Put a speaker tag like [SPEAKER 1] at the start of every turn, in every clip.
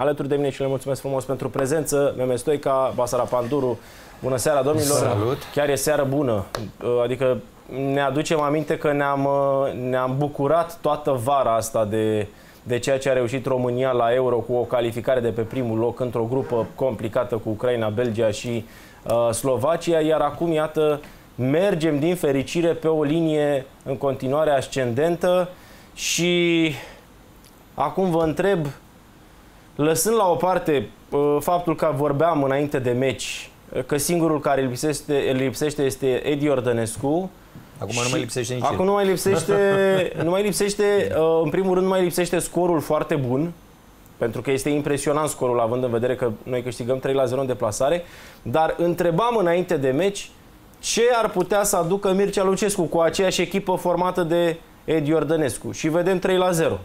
[SPEAKER 1] alături de mine și le mulțumesc frumos pentru prezență. Meme Stoica, Basara Panduru. Bună seara, domnilor!
[SPEAKER 2] Salut!
[SPEAKER 1] Chiar e seară bună. Adică ne aducem aminte că ne-am ne bucurat toată vara asta de, de ceea ce a reușit România la Euro cu o calificare de pe primul loc într-o grupă complicată cu Ucraina, Belgia și uh, Slovacia, iar acum, iată, mergem din fericire pe o linie în continuare ascendentă și acum vă întreb, lăsând la o parte uh, faptul că vorbeam înainte de meci, uh, că singurul care lipsește, lipsește este Edi Ordănescu,
[SPEAKER 2] Acum nu mai lipsește nici
[SPEAKER 1] Acum nu mai lipsește, nu mai lipsește, uh, în primul rând nu mai lipsește scorul foarte bun, pentru că este impresionant scorul, având în vedere că noi câștigăm 3 la 0 în deplasare, dar întrebam înainte de meci ce ar putea să aducă Mircea Lucescu cu aceeași echipă formată de Edi Ordănescu. Și vedem 3 la 0.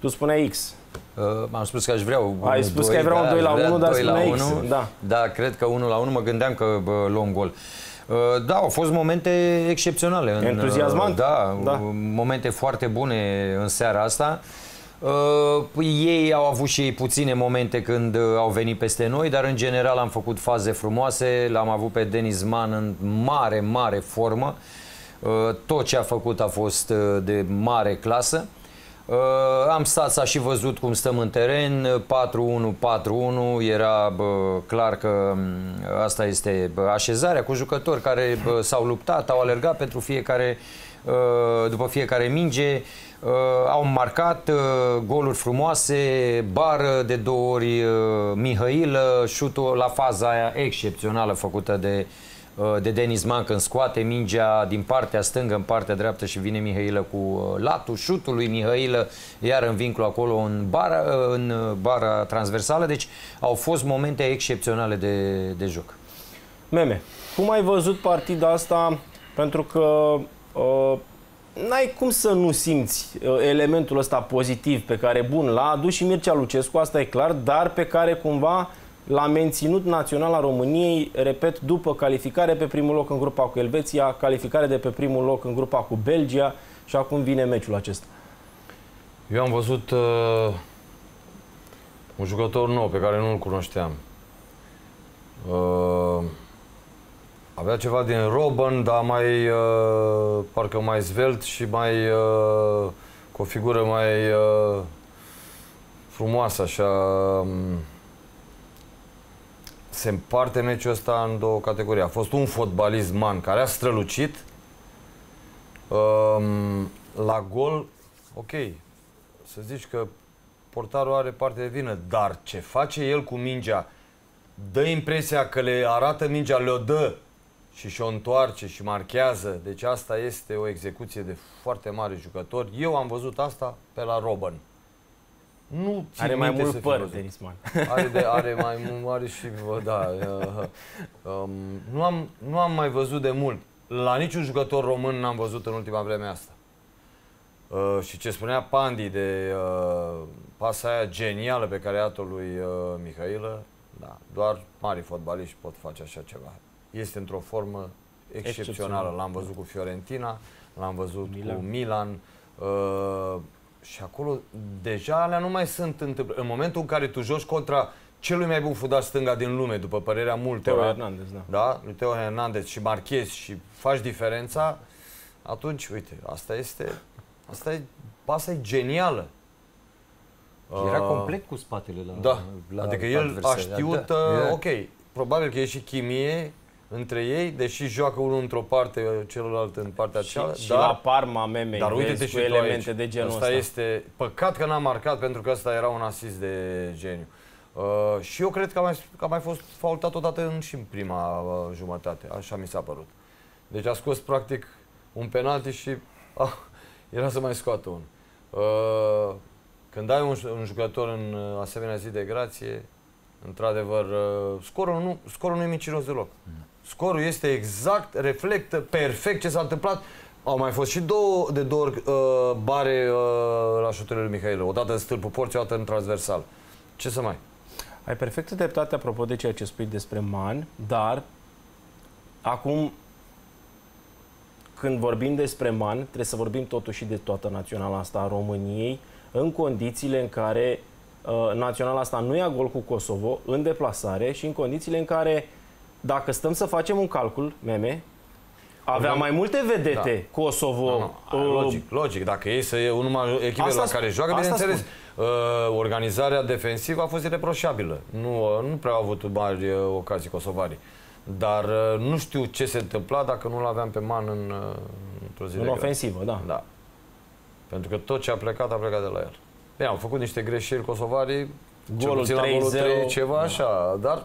[SPEAKER 1] Tu spuneai X.
[SPEAKER 2] Uh, am spus că aș vrea 1
[SPEAKER 1] Ai spus 2, că ai vrea un 2 la 1, dar spuneai X.
[SPEAKER 2] Da. da, cred că 1 la 1 mă gândeam că bă, luăm gol. Uh, da, au fost momente excepționale. În,
[SPEAKER 1] Entuziasmant?
[SPEAKER 2] Da, da, momente foarte bune în seara asta. Uh, ei au avut și ei puține momente când uh, au venit peste noi, dar în general am făcut faze frumoase. L-am avut pe Denis Mann în mare, mare formă. Uh, tot ce a făcut a fost uh, de mare clasă. Uh, am stat, s-a și văzut cum stăm în teren, 4-1, 4-1, era bă, clar că um, asta este bă, așezarea cu jucători care s-au luptat, au alergat pentru fiecare, uh, după fiecare minge, uh, au marcat uh, goluri frumoase, bară de două ori uh, Mihailă, șutul la faza aia excepțională făcută de uh, de Denis Man când scoate mingea din partea stângă în partea dreaptă și vine Mihailă cu uh, latul șutul lui Mihailă, iar în vincul acolo în bara, uh, în bara transversală. Deci au fost momente excepționale de, de joc.
[SPEAKER 1] Meme, cum ai văzut partida asta? Pentru că uh, n-ai cum să nu simți uh, elementul ăsta pozitiv pe care, bun, l-a adus și Mircea Lucescu, asta e clar, dar pe care cumva l-a menținut naționala României, repet, după calificare pe primul loc în grupa cu Elveția, calificare de pe primul loc în grupa cu Belgia și acum vine meciul acesta.
[SPEAKER 3] Eu am văzut uh, un jucător nou pe care nu-l cunoșteam. Uh, avea ceva din Robin, dar mai, uh, parcă mai zvelt și mai, uh, cu o figură mai uh, frumoasă, așa. Um, se împarte meciul ăsta în două categorii. A fost un fotbalist man care a strălucit. Um, la gol, ok, să zici că portarul are parte de vină, dar ce face el cu mingea, dă impresia că le arată mingea, le-o dă și și-o întoarce și marchează. Deci asta este o execuție de foarte mare jucător. Eu am văzut asta pe la Robin. Nu
[SPEAKER 1] are mai mult păr, Denis Man.
[SPEAKER 3] Are, de, are mai mare și, da. Uh, um, nu, am, nu am mai văzut de mult. La niciun jucător român n-am văzut în ultima vreme asta. Uh, și ce spunea Pandi de uh, pasa aia genială pe care a dat-o lui uh, Mihailă, da, doar mari fotbaliști pot face așa ceva. Este într-o formă excepțională. L-am văzut cu Fiorentina, l-am văzut Milan. cu Milan. Uh, și acolo deja alea nu mai sunt întâmplări. În momentul în care tu joci contra celui mai bun fudar stânga din lume, după părerea multor,
[SPEAKER 1] Teo Hernandez, da.
[SPEAKER 3] da, lui Teo Hernandez și marchezi și faci diferența, atunci, uite, asta este, asta e, asta e genială.
[SPEAKER 2] Era uh, complet cu spatele la
[SPEAKER 3] Da,
[SPEAKER 2] la
[SPEAKER 3] adică el a știut, da. uh, ok, probabil că e și chimie între ei, deși joacă unul într-o parte, celălalt în partea
[SPEAKER 1] și,
[SPEAKER 3] cealaltă.
[SPEAKER 1] Și
[SPEAKER 3] dar,
[SPEAKER 1] la Parma, meme,
[SPEAKER 3] dar uite-te
[SPEAKER 1] și cu elemente aici. de genul
[SPEAKER 3] asta
[SPEAKER 1] ăsta.
[SPEAKER 3] este păcat că n-a marcat pentru că ăsta era un asist de geniu. Uh, și eu cred că a mai, că a mai fost faultat odată în, și în prima uh, jumătate, așa mi s-a părut. Deci a scos practic un penalti și ah, era să mai scoată unul. Uh, când ai un, un jucător în uh, asemenea zi de grație, într-adevăr, uh, scorul nu, scorul nu e micinos deloc. Mm. Scorul este exact, reflectă perfect ce s-a întâmplat. Au mai fost și două, de două ori uh, bare uh, la șuturile lui Mihail. Odată în stâlpul porții, o dată în transversal. Ce să mai?
[SPEAKER 1] Ai perfectă dreptate apropo de ceea ce spui despre Man, dar acum când vorbim despre Man, trebuie să vorbim totuși de toată naționala asta a României, în condițiile în care uh, naționala asta nu ia gol cu Kosovo în deplasare și în condițiile în care, dacă stăm să facem un calcul, meme, avea
[SPEAKER 3] Aveam-
[SPEAKER 1] mai multe vedete Kosovo.
[SPEAKER 3] Nu, nu,
[SPEAKER 1] uh,
[SPEAKER 3] logic, logic. Dacă ei să e numai echipele
[SPEAKER 1] Asta
[SPEAKER 3] la
[SPEAKER 1] spun,
[SPEAKER 3] care joacă,
[SPEAKER 1] asta
[SPEAKER 3] bineînțeles, uh, organizarea defensivă a fost ireproșabilă. Nu, uh, nu prea au avut mari uh, ocazii kosovarii. Dar uh, nu știu ce se întâmpla dacă nu-l aveam pe man în, uh, într-o zi
[SPEAKER 1] în
[SPEAKER 3] de grea.
[SPEAKER 1] ofensivă, da.
[SPEAKER 3] Da. Pentru că tot ce a plecat, a plecat de la el. Bine, au făcut niște greșeli kosovarii, cel
[SPEAKER 1] Golul
[SPEAKER 3] puțin la golul
[SPEAKER 1] 3-0,
[SPEAKER 3] 3, ceva
[SPEAKER 1] da.
[SPEAKER 3] așa, dar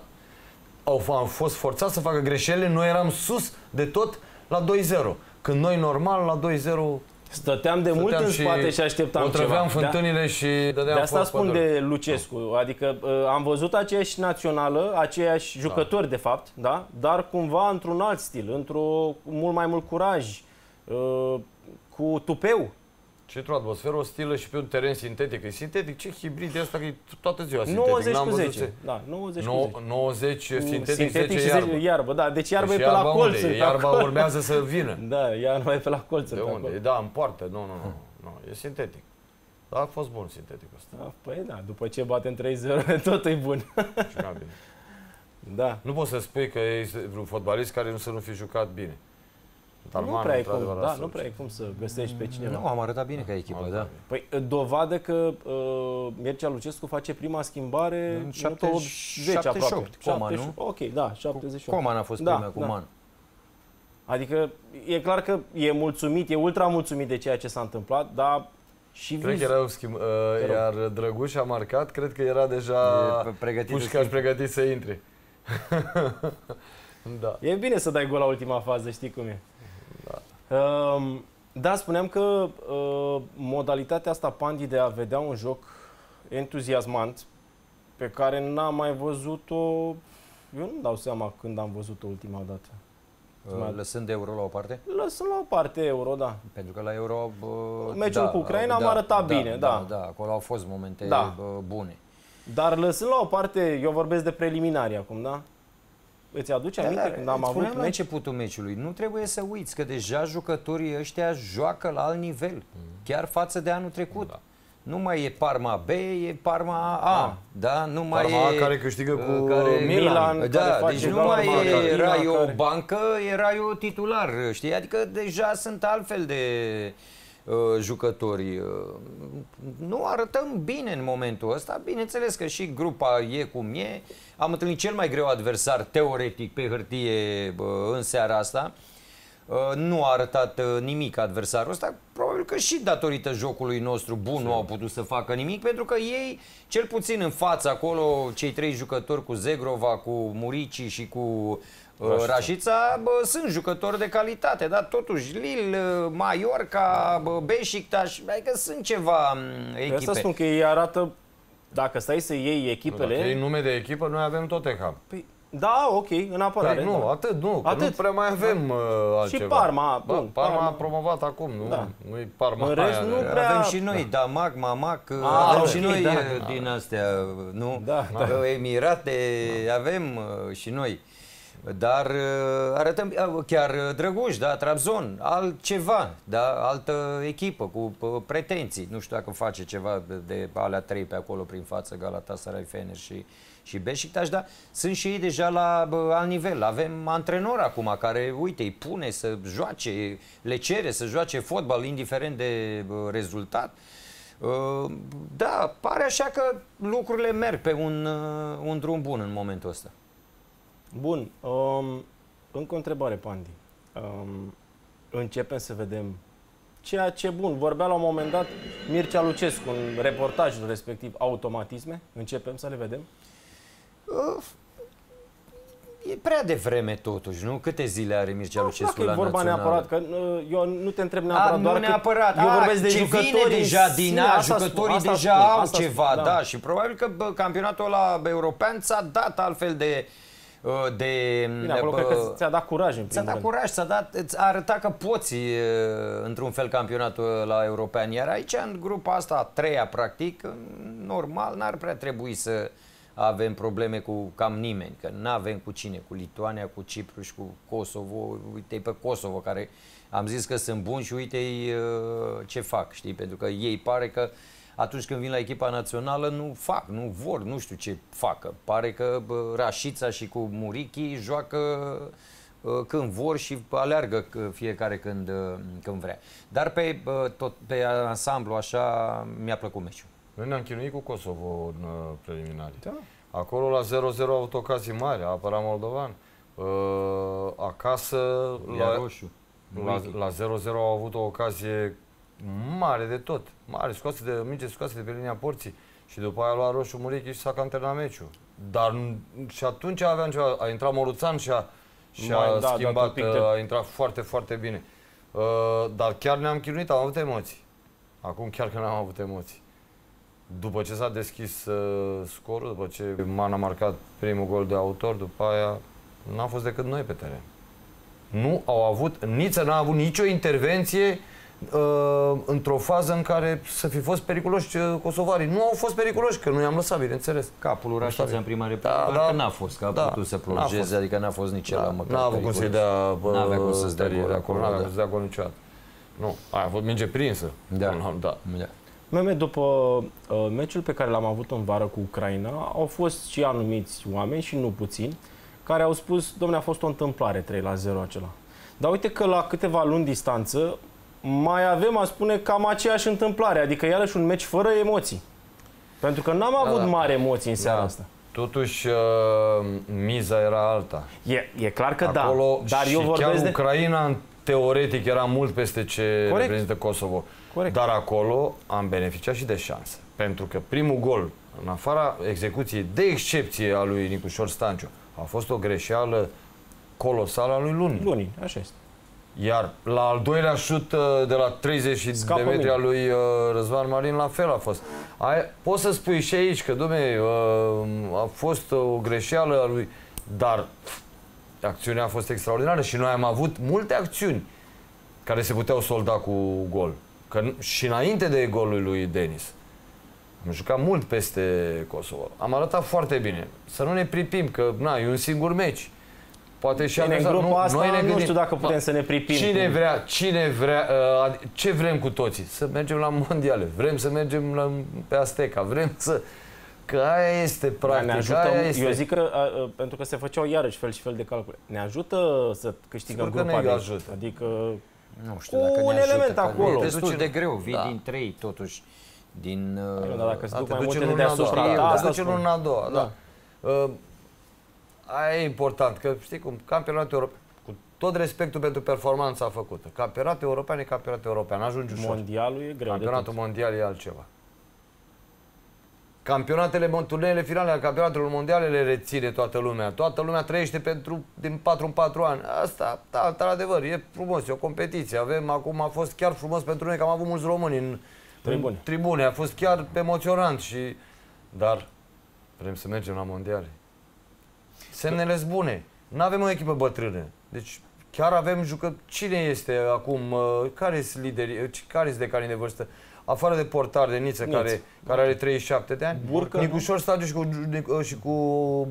[SPEAKER 3] au, f- au fost forțați să facă greșeli, noi eram sus de tot la 2-0. Când noi normal la 2-0
[SPEAKER 1] Stăteam de mult
[SPEAKER 3] stăteam
[SPEAKER 1] în spate și așteptam
[SPEAKER 3] o
[SPEAKER 1] ceva.
[SPEAKER 3] trăveam
[SPEAKER 1] Da.
[SPEAKER 3] fântânile și dădeam
[SPEAKER 1] De asta
[SPEAKER 3] foc
[SPEAKER 1] spun
[SPEAKER 3] pădurii.
[SPEAKER 1] de Lucescu, adică uh, am văzut aceeași națională, aceiași jucători de fapt, da? dar cumva într-un alt stil, într-o cu mult mai mult curaj, uh, cu tupeu.
[SPEAKER 3] Și într-o atmosferă ostilă și pe un teren sintetic. E sintetic? Ce hibrid e asta? Că e toată ziua sintetic.
[SPEAKER 1] 90
[SPEAKER 3] N-am
[SPEAKER 1] cu
[SPEAKER 3] văzut
[SPEAKER 1] 10.
[SPEAKER 3] ce-
[SPEAKER 1] Da, 90 cu
[SPEAKER 3] No-
[SPEAKER 1] 10.
[SPEAKER 3] 90
[SPEAKER 1] Cu
[SPEAKER 3] sintetic,
[SPEAKER 1] sintetic
[SPEAKER 3] 10
[SPEAKER 1] și
[SPEAKER 3] iarbă.
[SPEAKER 1] 10 iarbă. Da, deci iarbă
[SPEAKER 3] Deci
[SPEAKER 1] e pe la
[SPEAKER 3] iarba
[SPEAKER 1] colțuri.
[SPEAKER 3] unde? e?
[SPEAKER 1] pe
[SPEAKER 3] Iarba
[SPEAKER 1] acolo.
[SPEAKER 3] urmează să vină.
[SPEAKER 1] Da, iarba e pe la colțuri.
[SPEAKER 3] De
[SPEAKER 1] pe
[SPEAKER 3] unde?
[SPEAKER 1] acolo.
[SPEAKER 3] E, Da, în poartă. Nu, nu, nu. nu. E sintetic. Dar a fost bun sinteticul ăsta.
[SPEAKER 1] Da, păi da, după ce batem 3-0, tot e bun.
[SPEAKER 3] Și mai bine.
[SPEAKER 1] Da.
[SPEAKER 3] Nu poți să spui că e vreun fotbalist care nu să nu fi jucat bine.
[SPEAKER 1] Nu
[SPEAKER 3] Talman,
[SPEAKER 1] prea e cum,
[SPEAKER 3] într-adevăr,
[SPEAKER 1] da,
[SPEAKER 3] asta
[SPEAKER 1] nu prea e cum să găsești pe cineva.
[SPEAKER 2] Nu, am arătat bine ca echipă,
[SPEAKER 3] Arătat
[SPEAKER 2] da.
[SPEAKER 3] bine.
[SPEAKER 1] Păi, dovadă că uh, Mircea Lucescu face prima schimbare
[SPEAKER 2] În
[SPEAKER 1] în
[SPEAKER 2] 70
[SPEAKER 1] 10 aproape.
[SPEAKER 2] 78, Coman, nu?
[SPEAKER 1] 78, Ok, da, 78.
[SPEAKER 2] Coman a fost
[SPEAKER 1] Da,
[SPEAKER 2] prima cu
[SPEAKER 1] da.
[SPEAKER 2] Man.
[SPEAKER 1] Adică e clar că e mulțumit, e ultra mulțumit de ceea ce s-a întâmplat, dar și
[SPEAKER 3] Cred
[SPEAKER 1] viz...
[SPEAKER 3] că era o schimb, uh,
[SPEAKER 1] rog.
[SPEAKER 3] iar Drăguș a marcat, cred că era deja
[SPEAKER 2] E pregătit să
[SPEAKER 3] pușcaș pregătit să intre. da.
[SPEAKER 1] E bine să dai gol la ultima fază, știi cum e. Da, um, da spuneam că uh, modalitatea asta, Pandi, de a vedea un joc entuziasmant, pe care n-am mai văzut-o, eu nu dau seama când am văzut-o ultima dată.
[SPEAKER 2] Uh, Lăsând de euro la o parte,
[SPEAKER 1] Lăsând la o parte euro, da.
[SPEAKER 2] pentru că la euro... bă,
[SPEAKER 1] Meciul cu Ucraina am arătat bine, da.
[SPEAKER 2] Da, acolo au fost momente
[SPEAKER 1] Da.
[SPEAKER 2] bă, bune.
[SPEAKER 1] Dar lăsând la o parte, eu vorbesc de preliminari acum, da? Îți aduce aminte când am
[SPEAKER 2] îți
[SPEAKER 1] avut
[SPEAKER 2] spuneam la
[SPEAKER 1] meci?
[SPEAKER 2] începutul meciului, nu trebuie să uiți că deja jucătorii ăștia joacă la alt nivel, chiar față de anul trecut.
[SPEAKER 3] Da.
[SPEAKER 2] Nu mai e Parma B, e Parma A,
[SPEAKER 1] Ah.
[SPEAKER 2] da? Nu mai
[SPEAKER 3] Parma A
[SPEAKER 2] e...
[SPEAKER 3] care câștigă cu
[SPEAKER 2] uh, care,
[SPEAKER 1] Milan, care
[SPEAKER 2] Da,
[SPEAKER 1] face
[SPEAKER 2] deci nu
[SPEAKER 1] gol,
[SPEAKER 2] mai
[SPEAKER 1] Parma,
[SPEAKER 2] e,
[SPEAKER 1] care-
[SPEAKER 2] erai
[SPEAKER 1] Milan,
[SPEAKER 2] o
[SPEAKER 1] care-
[SPEAKER 2] bancă, erai o titular, știi? Adică deja sunt altfel de uh, jucători. Uh, nu arătăm bine în momentul ăsta. Bineînțeles că și grupa e cum e. Am întâlnit cel mai greu adversar teoretic pe hârtie uh, în seara asta. Uh, nu a arătat uh, nimic adversarul ăsta, probabil că și datorită jocului nostru bun nu au putut să facă nimic, pentru că ei, cel puțin în față acolo, cei trei jucători cu Zegrova, cu Murici și cu uh,
[SPEAKER 1] Rașița.
[SPEAKER 2] Rașița, bă, sunt jucători de calitate, dar totuși Lille, uh, Mallorca, bă, Beşiktaş, adică sunt ceva m,
[SPEAKER 1] Pe Asta
[SPEAKER 2] echipe.
[SPEAKER 1] spun că ei arată, dacă stai să iei echipele...
[SPEAKER 3] Dacă iei nume de echipă, noi avem Tottenham.
[SPEAKER 1] Păi, da, ok, în apărare.
[SPEAKER 3] Păi nu,
[SPEAKER 1] da.
[SPEAKER 3] atât, nu, că
[SPEAKER 1] Atât.
[SPEAKER 3] nu prea mai avem uh, altceva.
[SPEAKER 1] Parma,
[SPEAKER 3] Bă,
[SPEAKER 1] bun,
[SPEAKER 3] Parma,
[SPEAKER 1] Parma.
[SPEAKER 3] a promovat acum, nu?
[SPEAKER 1] Da.
[SPEAKER 3] Nu-i Parma
[SPEAKER 1] În rest,
[SPEAKER 3] aia
[SPEAKER 1] nu
[SPEAKER 3] de-
[SPEAKER 1] prea-
[SPEAKER 2] Avem și noi, Damac, Mamac,
[SPEAKER 1] A,
[SPEAKER 2] avem
[SPEAKER 1] ok,
[SPEAKER 2] și noi
[SPEAKER 1] da.
[SPEAKER 2] uh, din astea, nu?
[SPEAKER 1] Da, da.
[SPEAKER 2] Uh, Emirate avem uh, și noi. Dar uh, arătăm uh, chiar uh, Drăguș, da, Trabzon, altceva, da, altă echipă cu uh, pretenții. Nu știu dacă face ceva de, de alea trei pe acolo prin față, Galatasaray, Fener și, și Beşiktaş, dar sunt și ei deja la bă, alt nivel. Avem antrenor acum care, uite, îi pune să joace, le cere să joace fotbal indiferent de bă, rezultat. Uh, Da, pare așa că lucrurile merg pe un, uh, un drum bun în momentul ăsta.
[SPEAKER 1] Bun, um, încă o întrebare, Pandi. Um, începem să vedem ceea ce bun. Vorbea la un moment dat Mircea Lucescu în reportajul respectiv automatisme. Începem să le vedem?
[SPEAKER 2] Uh, E prea devreme totuși, nu? Câte zile are Mircea
[SPEAKER 1] Nu
[SPEAKER 2] Lucescu
[SPEAKER 1] știu dacă
[SPEAKER 2] la
[SPEAKER 1] e vorba
[SPEAKER 2] națională?
[SPEAKER 1] neapărat, că uh, eu nu te întreb neapărat
[SPEAKER 2] A, nu
[SPEAKER 1] doar că
[SPEAKER 2] neapărat.
[SPEAKER 1] eu
[SPEAKER 2] A,
[SPEAKER 1] vorbesc de
[SPEAKER 2] ce
[SPEAKER 1] jucători
[SPEAKER 2] vine
[SPEAKER 1] în
[SPEAKER 2] deja
[SPEAKER 1] sine,
[SPEAKER 2] din a,
[SPEAKER 1] asta spun,
[SPEAKER 2] jucătorii
[SPEAKER 1] asta
[SPEAKER 2] deja
[SPEAKER 1] spun,
[SPEAKER 2] au
[SPEAKER 1] asta spun,
[SPEAKER 2] ceva, da. Și probabil că bă, campionatul ăla european ți-a dat altfel de... uh, de
[SPEAKER 1] Bine, acolo
[SPEAKER 2] bă,
[SPEAKER 1] cred că ți-a dat curaj în
[SPEAKER 2] Ți-a
[SPEAKER 1] primul
[SPEAKER 2] dat
[SPEAKER 1] rând.
[SPEAKER 2] curaj, ți-a dat, îți arăta că poți uh, într-un fel campionatul la european. Iar aici, în grupa asta, a treia, practic, normal, n-ar prea trebui să avem probleme cu cam nimeni, că nu avem cu cine, cu Lituania, cu Cipru și cu Kosovo. Uite pe Kosovo, care am zis că sunt buni și uite ce fac, știi? Pentru că ei pare că atunci când vin la echipa națională nu fac, nu vor, nu știu ce facă. Pare că bă, Rașița și cu Murichi joacă uh, când vor și aleargă fiecare când, uh, când vrea. Dar pe, tot, pe ansamblu așa mi-a plăcut meciul.
[SPEAKER 3] Noi ne-am chinuit cu Kosovo în uh, preliminari.
[SPEAKER 1] Da.
[SPEAKER 3] Acolo la 0-0 au avut ocazii mari, a apărat Moldovan. Uh, acasă
[SPEAKER 2] Ia
[SPEAKER 3] la,
[SPEAKER 2] roșu.
[SPEAKER 3] la, la 0-0 au avut o ocazie mare de tot. Mare, scoase de minge, scoase de pe linia porții. Și după aia a luat roșu Murichi și s-a cam terminat meciul. Dar și atunci aveam ceva, a intrat Moruțan și a, și
[SPEAKER 1] Mai,
[SPEAKER 3] a
[SPEAKER 1] da,
[SPEAKER 3] schimbat,
[SPEAKER 1] dat un pic de-
[SPEAKER 3] a intrat foarte, foarte bine. Uh, dar chiar ne-am chinuit, am avut emoții. Acum chiar că n-am avut emoții. După ce s-a deschis uh, scorul, după ce Man a marcat primul gol de autor, după aia n-am fost decât noi pe teren. Nu au avut, Niță n-a avut nicio intervenție uh, într-o fază în care să fi fost periculoși uh, kosovarii. Nu au fost periculoși, că nu i-am lăsat, bineînțeles.
[SPEAKER 2] Capul lui Rașița în prima republică,
[SPEAKER 3] Da,
[SPEAKER 2] da,
[SPEAKER 3] da.
[SPEAKER 2] n-a fost, că a
[SPEAKER 3] Da,
[SPEAKER 2] putut să
[SPEAKER 3] n-a
[SPEAKER 2] plongeze,
[SPEAKER 3] fost.
[SPEAKER 2] adică n-a fost nici ăla măcar
[SPEAKER 3] N-a avut cum să-i
[SPEAKER 2] periculos.
[SPEAKER 3] dea bă,
[SPEAKER 2] N-avea cum să-ți dea
[SPEAKER 3] tărie
[SPEAKER 2] gol
[SPEAKER 3] de
[SPEAKER 2] acolo,
[SPEAKER 3] N-avea
[SPEAKER 2] da.
[SPEAKER 3] cum să dea gol niciodată. Nu, a avut minge prinsă.
[SPEAKER 2] Da.
[SPEAKER 3] da.
[SPEAKER 2] Da.
[SPEAKER 1] Meme, după uh, meciul pe care l-am avut în vară cu Ucraina, au fost și anumiți oameni, și nu puțini, care au spus, domnule, a fost o întâmplare 3 la 0 acela. Dar uite că la câteva luni distanță mai avem, a spune, cam aceeași întâmplare, adică iarăși un meci fără emoții. Pentru că n-am avut
[SPEAKER 3] da.
[SPEAKER 1] mari emoții în seara
[SPEAKER 3] Da.
[SPEAKER 1] asta.
[SPEAKER 3] Totuși, uh, miza era alta.
[SPEAKER 1] E, e clar că
[SPEAKER 3] Acolo
[SPEAKER 1] da, dar
[SPEAKER 3] și
[SPEAKER 1] eu
[SPEAKER 3] chiar
[SPEAKER 1] vorbesc de...
[SPEAKER 3] Ucraina, în teoretic, era mult peste ce
[SPEAKER 1] Corect.
[SPEAKER 3] reprezintă Kosovo.
[SPEAKER 1] Corect.
[SPEAKER 3] Dar acolo am beneficiat și de șansă. Pentru că primul gol, în afara execuției de excepție a lui Nicușor Stanciu, a fost o greșeală colosală a lui Luni.
[SPEAKER 1] Luni, așa este.
[SPEAKER 3] Iar la al doilea șut uh, de la 30
[SPEAKER 1] Scapă
[SPEAKER 3] de metri
[SPEAKER 1] mingea.
[SPEAKER 3] al lui uh, Răzvan Marin, la fel a fost. Ai, poți să spui și aici că, domne, uh, a fost o greșeală a lui, dar acțiunea a fost extraordinară și noi am avut multe acțiuni care se puteau solda cu gol. Că n- și înainte de golul lui Denis. Am jucat mult peste Kosovo. Am arătat foarte bine. Să nu ne pripim că, na, e un singur meci. Poate și
[SPEAKER 1] Bine, în
[SPEAKER 3] adversar-
[SPEAKER 1] grupul asta nu
[SPEAKER 3] gândim-
[SPEAKER 1] știu dacă putem
[SPEAKER 3] Da.
[SPEAKER 1] să ne pripim
[SPEAKER 3] Cine
[SPEAKER 1] cu-
[SPEAKER 3] vrea, cine vrea, uh, ad- ce vrem cu toții? Să mergem la mondiale, vrem să mergem la, pe Azteca, vrem să... Că aia este
[SPEAKER 1] Dar
[SPEAKER 3] practic,
[SPEAKER 1] ne ajută,
[SPEAKER 3] aia este.
[SPEAKER 1] eu zic că, a, a, pentru că se făceau iarăși fel și fel de calcule, ne ajută să câștigăm
[SPEAKER 3] Sigur că
[SPEAKER 1] grupa
[SPEAKER 3] ne
[SPEAKER 1] de
[SPEAKER 3] ajută.
[SPEAKER 1] Adică,
[SPEAKER 2] Nu știu
[SPEAKER 1] Cu
[SPEAKER 2] dacă
[SPEAKER 1] un
[SPEAKER 2] ne ajută,
[SPEAKER 1] element
[SPEAKER 2] că
[SPEAKER 1] acolo.
[SPEAKER 2] E destul
[SPEAKER 3] Duce-
[SPEAKER 2] de greu, vii
[SPEAKER 3] Da.
[SPEAKER 2] din trei totuși. Din...
[SPEAKER 1] dar
[SPEAKER 2] Uh,
[SPEAKER 1] dacă se
[SPEAKER 3] Da,
[SPEAKER 1] duc
[SPEAKER 3] te
[SPEAKER 1] mai
[SPEAKER 3] duci
[SPEAKER 1] multe
[SPEAKER 3] în
[SPEAKER 1] de
[SPEAKER 3] luna a doua,
[SPEAKER 1] deasupra,
[SPEAKER 3] da,
[SPEAKER 1] da,
[SPEAKER 3] te
[SPEAKER 1] asta
[SPEAKER 3] duci în
[SPEAKER 1] spun.
[SPEAKER 3] luna a doua, da.
[SPEAKER 1] Da.
[SPEAKER 3] Uh, aia e important, că știi cum, campionatul european, cu tot respectul pentru performanța făcută, campionatul european e campionatul european, ajungi ușor.
[SPEAKER 1] mondialul e greu de
[SPEAKER 3] Campionatul
[SPEAKER 1] tot.
[SPEAKER 3] mondial e altceva. Campionatele, mon- turneele finale ale campionatelor mondiale le reține toată lumea. Toată lumea trăiește pentru din 4 în 4 ani. Asta, da, într-adevăr, e frumos, e o competiție. Avem, acum a fost chiar frumos pentru noi că am avut mulți români în
[SPEAKER 1] Tribune.
[SPEAKER 3] În tribune. A fost chiar emoționant și... Dar vrem să mergem la mondiale. Semnele sunt bune. Nu avem o echipă bătrână. Deci chiar avem jucă... Cine este acum? uh, Care sunt liderii? uh, Care sunt decanii de vârstă? Afară de portar de Niță,
[SPEAKER 1] Niță.
[SPEAKER 3] care, care are 37 de ani.
[SPEAKER 1] Burcă.
[SPEAKER 3] Nicușor Stagiu și cu, Nic- și cu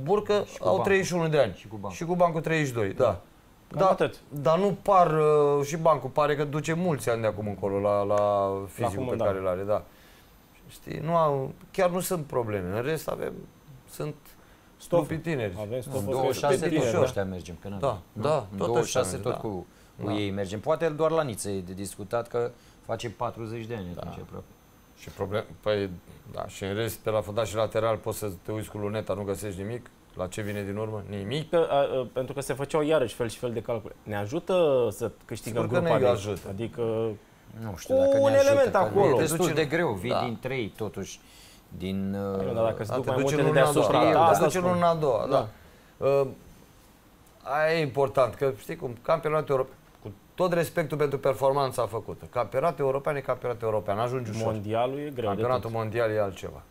[SPEAKER 3] Burcă
[SPEAKER 2] Și cu
[SPEAKER 3] au
[SPEAKER 2] Bancu.
[SPEAKER 3] 31 de ani.
[SPEAKER 2] Și cu Bancu.
[SPEAKER 3] Și cu Bancu 32, da.
[SPEAKER 1] Cam
[SPEAKER 3] Da,
[SPEAKER 1] atât.
[SPEAKER 3] dar nu par, uh, și Bancu pare că duce mulți ani de acum încolo la, la fizicul
[SPEAKER 1] acum,
[SPEAKER 3] pe
[SPEAKER 1] da.
[SPEAKER 3] care îl are, da. Știi, nu au, chiar nu sunt probleme. În rest avem, sunt
[SPEAKER 1] Stofă.
[SPEAKER 3] stupii tineri.
[SPEAKER 1] Avem
[SPEAKER 2] în
[SPEAKER 1] stofă
[SPEAKER 2] 26
[SPEAKER 1] scăzută.
[SPEAKER 2] tot
[SPEAKER 3] ușor.
[SPEAKER 2] cu ăștia mergem. Că n-avem,
[SPEAKER 3] Da,
[SPEAKER 2] nu?
[SPEAKER 3] da,
[SPEAKER 2] În
[SPEAKER 3] tot
[SPEAKER 2] 26
[SPEAKER 3] ăștia
[SPEAKER 2] tot
[SPEAKER 3] mergem,
[SPEAKER 2] cu, cu
[SPEAKER 3] Da.
[SPEAKER 2] ei mergem. Poate doar la Niță e de discutat că face 40 de ani
[SPEAKER 3] Da.
[SPEAKER 2] atunci aproape.
[SPEAKER 3] Și problem, păi, da, și în rest, pe la fundaș și lateral poți să te uiți cu luneta, nu găsești nimic. La ce vine din urmă? Nimic.
[SPEAKER 1] Că, a, a, pentru că se făceau iarăși fel și fel de calcule. Ne ajută să câștigăm
[SPEAKER 3] Sigur că
[SPEAKER 1] grupa
[SPEAKER 3] ne
[SPEAKER 1] de
[SPEAKER 3] ajută.
[SPEAKER 1] Adică,
[SPEAKER 2] Nu știu
[SPEAKER 1] Cu
[SPEAKER 2] dacă
[SPEAKER 1] un
[SPEAKER 2] ne ajută,
[SPEAKER 1] element
[SPEAKER 2] că
[SPEAKER 1] acolo.
[SPEAKER 2] E destul
[SPEAKER 3] Duce-
[SPEAKER 2] de greu, vii
[SPEAKER 3] Da.
[SPEAKER 2] din trei totuși. Din...
[SPEAKER 1] dar
[SPEAKER 2] Uh,
[SPEAKER 1] dacă se
[SPEAKER 3] Da,
[SPEAKER 1] duc
[SPEAKER 3] te
[SPEAKER 1] mai
[SPEAKER 3] duci
[SPEAKER 1] multe
[SPEAKER 3] în
[SPEAKER 1] de
[SPEAKER 3] luna a doua,
[SPEAKER 1] deasupra,
[SPEAKER 3] da,
[SPEAKER 1] da,
[SPEAKER 3] te
[SPEAKER 1] asta
[SPEAKER 3] duci în
[SPEAKER 1] spun.
[SPEAKER 3] luna a doua, da.
[SPEAKER 1] Da.
[SPEAKER 3] Uh, aia e important, că știi cum, campionatul european, cu tot respectul pentru performanța făcută, campionatul european e campionatul european, ajungi ușor.
[SPEAKER 1] mondialul e greu de
[SPEAKER 3] Campionatul
[SPEAKER 1] tot.
[SPEAKER 3] mondial e altceva.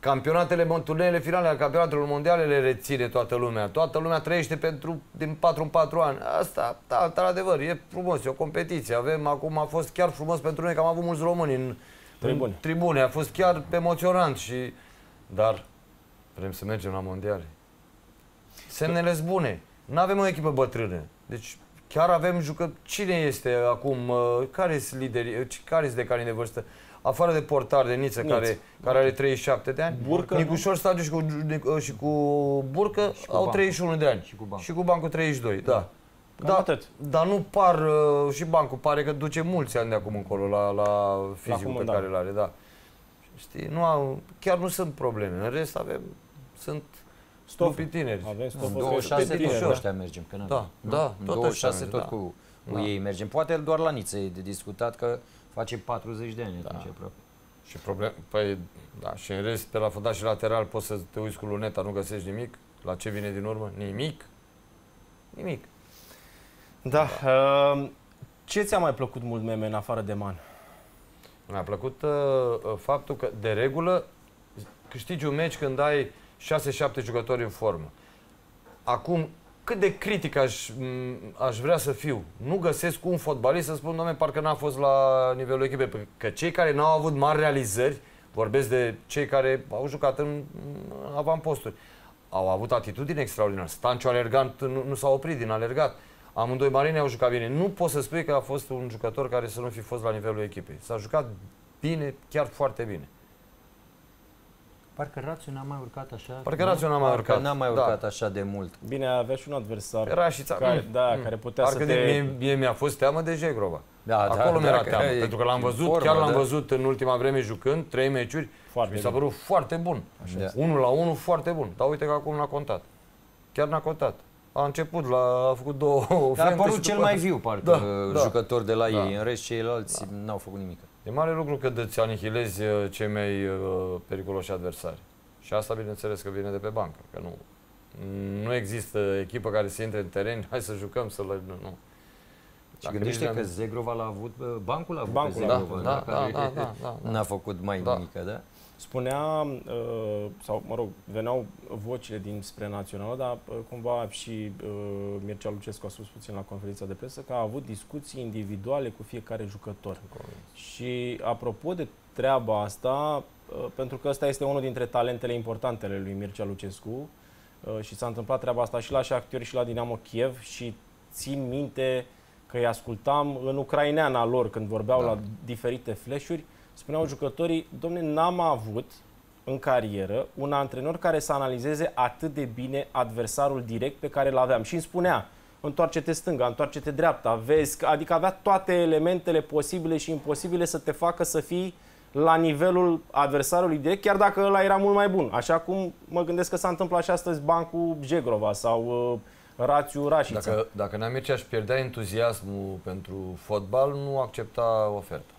[SPEAKER 3] Campionatele, mon- turneele finale ale campionatelor mondiale le reține toată lumea. Toată lumea trăiește pentru din 4 în 4 ani. Asta, da, într-adevăr, e frumos, e o competiție. Avem, acum a fost chiar frumos pentru noi că am avut mulți români în
[SPEAKER 1] Tribune.
[SPEAKER 3] În tribune. A fost chiar emoționant și... Dar vrem să mergem la mondiale. Semnele sunt bune. Nu avem o echipă bătrână. Deci chiar avem jucă... Cine este acum? uh, Care sunt liderii? uh, Care sunt decanii de vârstă? afară de portar de Niță,
[SPEAKER 1] Niță.
[SPEAKER 3] care, care are 37 de ani,
[SPEAKER 1] Burcă,
[SPEAKER 3] Nicușor Stagiu și cu, și cu Burcă
[SPEAKER 2] cu
[SPEAKER 3] au
[SPEAKER 2] Bancu.
[SPEAKER 3] 31 de ani.
[SPEAKER 2] Și cu Bancu.
[SPEAKER 3] Și cu Bancu 32, da.
[SPEAKER 1] Cam atât.
[SPEAKER 3] dar nu par, uh, și Bancu pare că duce mulți ani de acum încolo la, la fizicul
[SPEAKER 1] acum,
[SPEAKER 3] pe
[SPEAKER 1] da.
[SPEAKER 3] care îl are, da. Știi, nu au, chiar nu sunt probleme. În rest avem, sunt
[SPEAKER 1] Stofă.
[SPEAKER 3] lupi tineri.
[SPEAKER 1] Avem
[SPEAKER 2] În
[SPEAKER 1] stofă
[SPEAKER 2] 26
[SPEAKER 1] pe
[SPEAKER 2] tot
[SPEAKER 1] tineri,
[SPEAKER 2] cu
[SPEAKER 1] da.
[SPEAKER 2] ăștia mergem. Că n-avem.
[SPEAKER 3] Da,
[SPEAKER 2] Nu?
[SPEAKER 3] da,
[SPEAKER 2] În
[SPEAKER 3] tot
[SPEAKER 2] 26
[SPEAKER 3] ăștia
[SPEAKER 2] tot
[SPEAKER 3] mergem,
[SPEAKER 2] cu, cu
[SPEAKER 3] Da.
[SPEAKER 2] ei mergem. Poate doar la Niță e de discutat că face 40 de ani atunci aproape.
[SPEAKER 3] Și problem, păi, da, și în rest, pe la fundaș și lateral poți să te uiți cu luneta, nu găsești nimic. La ce vine din urmă? Nimic. Nimic.
[SPEAKER 1] Da. uh, Ce ți-a mai plăcut mult meme în afară de Man?
[SPEAKER 3] Mi-a plăcut uh, uh, faptul că, de regulă, câștigi un meci când ai 6-7 jucători în formă. Acum, cât de critic aș, m, aș vrea să fiu. Nu găsesc un fotbalist să spun, domnule, parcă n-a fost la nivelul echipei. Pentru Că cei care n-au avut mari realizări, vorbesc de cei care au jucat în în avamposturi, au avut atitudine extraordinară. Stanciu alergant nu, nu s-a oprit din alergat. Amândoi marini au jucat bine. Nu poți să spui că a fost un jucător care să nu fi fost la nivelul echipei. S-a jucat bine, chiar foarte bine.
[SPEAKER 2] Parcă Rațiu n-a mai urcat așa.
[SPEAKER 3] Parcă
[SPEAKER 2] nu?
[SPEAKER 3] Rațiu n-a mai
[SPEAKER 2] Parcă
[SPEAKER 3] urcat.
[SPEAKER 2] n-a mai
[SPEAKER 3] Da.
[SPEAKER 2] urcat așa de mult.
[SPEAKER 1] Bine, avea și un adversar
[SPEAKER 3] Era și ța...
[SPEAKER 1] care,
[SPEAKER 3] Mm,
[SPEAKER 1] da,
[SPEAKER 3] mm.
[SPEAKER 1] care putea
[SPEAKER 3] Parcă
[SPEAKER 1] să
[SPEAKER 3] de,
[SPEAKER 1] te...
[SPEAKER 3] mie, mie mi-a fost teamă de Jegrova.
[SPEAKER 2] Da,
[SPEAKER 3] Acolo mi-era
[SPEAKER 2] că
[SPEAKER 3] teamă,
[SPEAKER 2] e
[SPEAKER 3] pentru că l-am
[SPEAKER 2] în
[SPEAKER 3] văzut,
[SPEAKER 2] formă,
[SPEAKER 3] chiar l-am
[SPEAKER 2] da.
[SPEAKER 3] văzut în ultima vreme jucând, trei meciuri,
[SPEAKER 1] Foarte
[SPEAKER 3] mi s-a
[SPEAKER 1] bine.
[SPEAKER 3] părut foarte bun.
[SPEAKER 2] Da.
[SPEAKER 3] Unul la unul foarte bun. Dar uite că acum n-a contat. Chiar n-a contat. A început, la, a făcut două
[SPEAKER 2] Dar a
[SPEAKER 3] ofente
[SPEAKER 2] apărut
[SPEAKER 3] și
[SPEAKER 2] cel
[SPEAKER 3] după-
[SPEAKER 2] mai viu, parcă,
[SPEAKER 3] Da,
[SPEAKER 2] da,
[SPEAKER 3] da.
[SPEAKER 2] jucător de la
[SPEAKER 3] Da.
[SPEAKER 2] ei. În rest, ceilalți n-au făcut nimic.
[SPEAKER 3] E mare lucru că îți anihilezi uh, cei mai uh, periculoși adversari. Și asta, bineînțeles, că vine de pe bancă. Că nu, nu există echipă care să intre în teren, hai să jucăm, să le... Nu.
[SPEAKER 2] Și
[SPEAKER 3] Dacă
[SPEAKER 2] gândește
[SPEAKER 3] nici
[SPEAKER 2] că
[SPEAKER 3] n-am-
[SPEAKER 2] Zegrova l-a avut, bă, bancul l-a avut
[SPEAKER 1] Bancul,
[SPEAKER 2] pe
[SPEAKER 1] da,
[SPEAKER 2] Zegrova,
[SPEAKER 3] da, da,
[SPEAKER 2] care
[SPEAKER 3] da, da, da, da.
[SPEAKER 2] n-a făcut mai
[SPEAKER 3] Da.
[SPEAKER 2] nimic, da?
[SPEAKER 1] Spunea, uh, sau mă rog, veneau vocile dinspre Națională, dar uh, cumva și uh, Mircea Lucescu a spus puțin la conferința de presă că a avut discuții individuale cu fiecare jucător. Și apropo de treaba asta, uh, pentru că ăsta este unul dintre talentele importantele lui Mircea Lucescu uh, și s-a întâmplat treaba asta și la Shakhtar și la Dinamo Kiev și țin minte că îi ascultam în ucraineana lor când vorbeau
[SPEAKER 3] Da.
[SPEAKER 1] la diferite flash-uri, spuneau jucătorii, domne, n-am avut în carieră un antrenor care să analizeze atât de bine adversarul direct pe care îl aveam. Și îmi spunea, întoarce-te stânga, întoarce-te dreapta, vezi, că- adică avea toate elementele posibile și imposibile să te facă să fii la nivelul adversarului direct, chiar dacă ăla era mult mai bun. Așa cum mă gândesc că s-a întâmplat și astăzi Bancu Jegrova sau uh, Rațiu Rașița.
[SPEAKER 3] Dacă, dacă Nea Mircea își pierdea entuziasmul pentru fotbal, nu accepta oferta.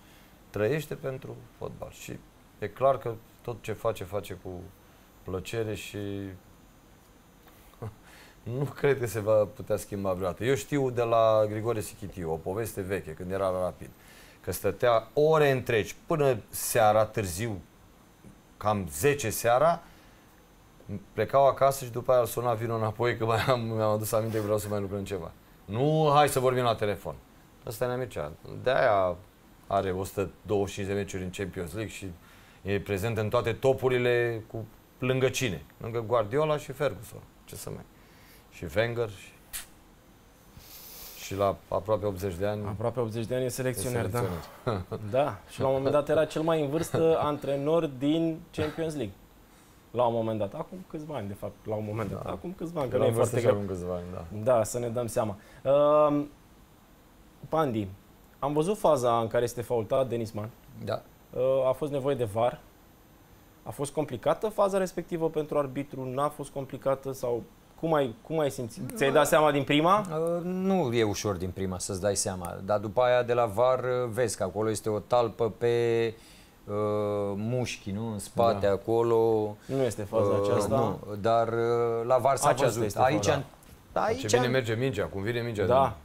[SPEAKER 3] Trăiește pentru fotbal și e clar că tot ce face, face cu plăcere și nu cred că se va putea schimba vreodată. Eu știu de la Grigore Sichitiu, o poveste veche, când era la Rapid, că stătea ore întregi, până seara, târziu, cam 10 seara, plecau acasă și după aia îl suna vino înapoi că mai am, mi-am adus aminte că vreau să mai lucrăm ceva. Nu, hai să vorbim la telefon. Asta e Nea Mircea. De-aia are 125 de meciuri în Champions League și e prezent în toate topurile cu lângă cine? Lângă Guardiola și Ferguson. Ce să mai... Și Wenger și... Și la aproape 80 de ani
[SPEAKER 1] Aproape 80 de ani e
[SPEAKER 3] e
[SPEAKER 1] selecționer, da.
[SPEAKER 3] selecționer.
[SPEAKER 1] Da, și la un moment dat era cel mai în vârstă antrenor din Champions League. La un moment dat. Acum câțiva ani, de fapt, la un moment dat.
[SPEAKER 3] Da.
[SPEAKER 1] Acum câțiva ani, că
[SPEAKER 3] Era
[SPEAKER 1] nu e
[SPEAKER 3] în vârstă
[SPEAKER 1] foarte
[SPEAKER 3] și
[SPEAKER 1] greu.
[SPEAKER 3] acum câțiva ani, da.
[SPEAKER 1] Da, să ne dăm seama. Uh, Pandi, am văzut faza în care este faultat Denis Man.
[SPEAKER 2] Da.
[SPEAKER 1] Uh, a fost nevoie de VAR. A fost complicată faza respectivă pentru arbitru? N-a fost complicată? Sau cum ai, cum ai simțit? Ți-ai dat seama din prima?
[SPEAKER 2] Uh, Nu e ușor din prima să-ți dai seama, dar după aia de la VAR uh, vezi că acolo este o talpă pe uh, mușchi, nu? În spate,
[SPEAKER 1] Da.
[SPEAKER 2] acolo.
[SPEAKER 1] Nu este faza
[SPEAKER 2] Uh,
[SPEAKER 1] aceasta.
[SPEAKER 2] Nu, dar uh, la VAR s-a
[SPEAKER 1] Aceasta
[SPEAKER 2] văzut.
[SPEAKER 1] este
[SPEAKER 2] Aici,
[SPEAKER 1] faza.
[SPEAKER 2] aici,
[SPEAKER 3] Ce bine merge mingea, cum vine mingea.
[SPEAKER 1] Da.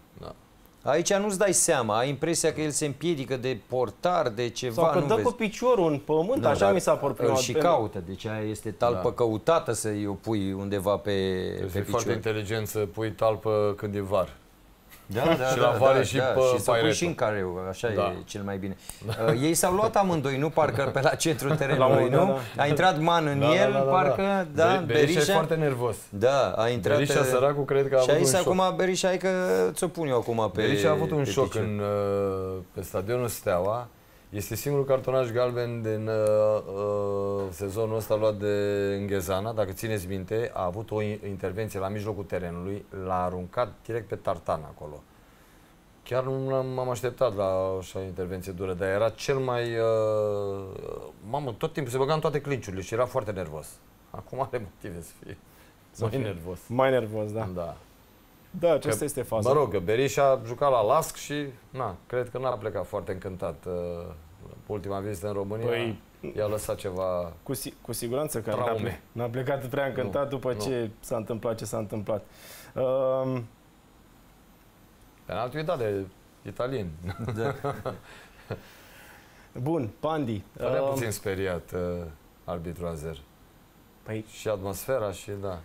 [SPEAKER 3] Din- da.
[SPEAKER 2] aici nu-ți dai seama, ai impresia că el se împiedică de portar, de ceva,
[SPEAKER 1] Sau că
[SPEAKER 2] nu
[SPEAKER 1] dă
[SPEAKER 2] vezi.
[SPEAKER 1] cu piciorul în pământ,
[SPEAKER 2] Nu,
[SPEAKER 1] așa
[SPEAKER 2] dar
[SPEAKER 1] mi s-a părut prima
[SPEAKER 2] îl
[SPEAKER 1] oară.
[SPEAKER 2] și
[SPEAKER 1] Pentru-
[SPEAKER 2] caută, deci aia este talpă
[SPEAKER 3] Da.
[SPEAKER 2] căutată să-i o pui undeva pe,
[SPEAKER 3] Trebuie
[SPEAKER 2] pe
[SPEAKER 3] să fii foarte
[SPEAKER 2] picior.
[SPEAKER 3] inteligent să pui talpă când e var.
[SPEAKER 2] Da, da,
[SPEAKER 3] Și
[SPEAKER 2] da,
[SPEAKER 3] la vale
[SPEAKER 2] da,
[SPEAKER 3] și
[SPEAKER 2] da,
[SPEAKER 3] pe
[SPEAKER 2] și să pui
[SPEAKER 3] pairetul.
[SPEAKER 2] și în careu, așa
[SPEAKER 3] Da.
[SPEAKER 2] e cel mai bine. Uh, ei s-au luat amândoi, nu parcă pe la centrul
[SPEAKER 1] La
[SPEAKER 2] terenului,
[SPEAKER 1] un
[SPEAKER 2] nu?
[SPEAKER 1] moment dat,
[SPEAKER 2] A intrat man în el, parcă, da,
[SPEAKER 3] Be- Berisha e
[SPEAKER 2] Berisha.
[SPEAKER 3] foarte nervos.
[SPEAKER 2] Da, a intrat.
[SPEAKER 3] Berisha,
[SPEAKER 2] uh,
[SPEAKER 3] săracul, cred că a
[SPEAKER 2] și
[SPEAKER 3] avut
[SPEAKER 2] aici
[SPEAKER 3] un șoc.
[SPEAKER 2] acum Berisha, hai că ți-o pun eu acum pe
[SPEAKER 3] Berisha a avut un
[SPEAKER 2] pe
[SPEAKER 3] șoc
[SPEAKER 2] picior.
[SPEAKER 3] în, uh, pe stadionul Steaua. Este singurul cartonaș galben din uh, uh, sezonul ăsta luat de Înghezana. Dacă țineți minte, a avut o intervenție la mijlocul terenului, l-a aruncat direct pe tartan acolo. Chiar nu m-am așteptat la așa intervenție dură, dar era cel mai... Uh, mamă, tot timpul se băga în toate clinciurile și era foarte nervos. Acum are motive să fie
[SPEAKER 1] să
[SPEAKER 3] mai
[SPEAKER 1] fie
[SPEAKER 3] nervos.
[SPEAKER 1] Mai nervos, da.
[SPEAKER 3] Da.
[SPEAKER 1] Da, aceasta
[SPEAKER 3] Că,
[SPEAKER 1] este faza.
[SPEAKER 3] Mă rog, că Berisha a jucat la LASC și, na, cred că n-a plecat foarte încântat. Uh, pe ultima vizită în România
[SPEAKER 1] Păi-
[SPEAKER 3] i-a lăsat ceva...
[SPEAKER 1] Cu, si- cu siguranță că n-a,
[SPEAKER 3] Traume.
[SPEAKER 1] ple- n-a plecat prea încântat
[SPEAKER 3] Nu,
[SPEAKER 1] după
[SPEAKER 3] nu.
[SPEAKER 1] ce s-a întâmplat ce s-a întâmplat. Uh,
[SPEAKER 3] Penaltul e dat de italieni.
[SPEAKER 2] Da.
[SPEAKER 1] bun, Pandi.
[SPEAKER 3] Părea
[SPEAKER 1] uh,
[SPEAKER 3] puțin speriat uh, arbitru Azer.
[SPEAKER 1] Păi,
[SPEAKER 3] Și atmosfera și da.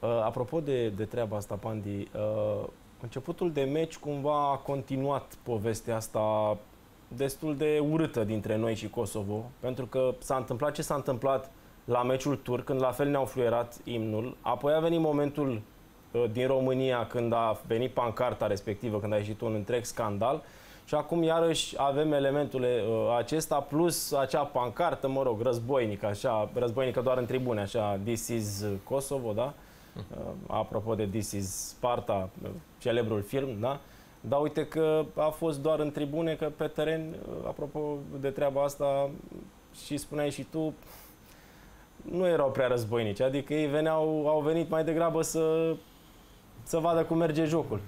[SPEAKER 1] Uh, apropo de, de treaba asta, Pandi, uh, începutul de meci cumva a continuat povestea asta destul de urâtă dintre noi și Kosovo, pentru că s-a întâmplat ce s-a întâmplat la meciul turc, când la fel ne-au fluierat imnul, apoi a venit momentul uh, din România când a venit pancarta respectivă, când a ieșit un întreg scandal și acum iarăși avem elementul uh, acesta plus acea pancartă, mă rog, războinică, așa, războinică doar în tribune, așa, this is Kosovo, da? Uh, apropo de This is Sparta, uh, celebrul film, da? Dar uite că a fost doar în tribune, că pe teren, uh, apropo de treaba asta, și spuneai și tu, nu erau prea războinici, adică ei veneau, au venit mai degrabă să, să vadă cum merge jocul.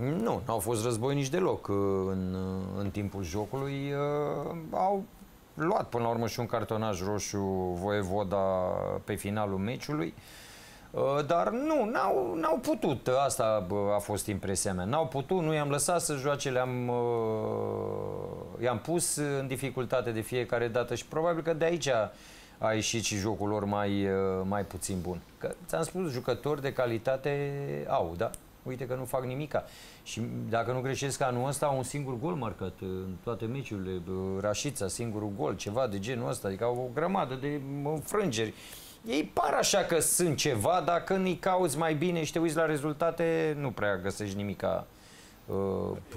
[SPEAKER 2] Nu, n-au fost război nici deloc uh, în, uh, în timpul jocului. Uh, Au luat până la urmă și un cartonaj roșu Voievoda pe finalul meciului. Uh, Dar nu, n-au, n-au putut. Asta bă, a fost impresia mea. N-au putut, nu i-am lăsat să joace, le-am, uh, i-am pus în dificultate de fiecare dată și probabil că de aici a ieșit și jocul lor mai, uh, mai puțin bun. Că ți-am spus, jucători de calitate au, da? Uite că nu fac nimica. Și dacă nu greșesc anul ăsta, au un singur gol marcat uh, în toate meciurile. Bă, Rașița, singurul gol, ceva de genul ăsta. Adică au o grămadă de înfrângeri. Ei par așa că sunt ceva, dar când îi cauți mai bine și te uiți la rezultate, nu prea găsești nimica uh,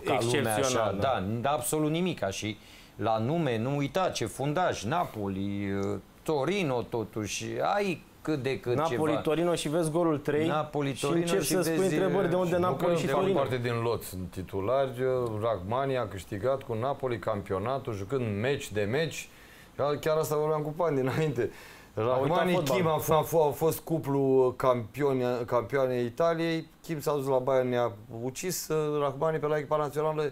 [SPEAKER 2] ca lumea așa.
[SPEAKER 1] Excepțional, da.
[SPEAKER 2] Da, absolut nimica. Și la nume, nu uita ce fundaj, Napoli, uh, Torino totuși, ai cât de cât
[SPEAKER 1] Napoli,
[SPEAKER 2] ceva.
[SPEAKER 1] Torino și vezi golul 3
[SPEAKER 2] Napoli,
[SPEAKER 1] și
[SPEAKER 2] Torino
[SPEAKER 1] începi
[SPEAKER 2] și
[SPEAKER 1] să spui
[SPEAKER 2] vezi,
[SPEAKER 1] întrebări de unde
[SPEAKER 3] Nu
[SPEAKER 1] Napoli
[SPEAKER 3] că
[SPEAKER 1] și
[SPEAKER 3] erau
[SPEAKER 1] Torino.
[SPEAKER 3] parte din lot. Sunt titulari, uh, Rachmani a câștigat cu Napoli campionatul, jucând meci de meci. Chiar- Chiar asta vorbeam cu Pan dinainte. Rachmani,
[SPEAKER 1] fotbal.
[SPEAKER 3] Kim a, f- a, f- a fost cuplu campioni, campioane Italiei. Kim s-a dus la Bayern, ne-a ucis uh, Rachmani pe la echipa națională.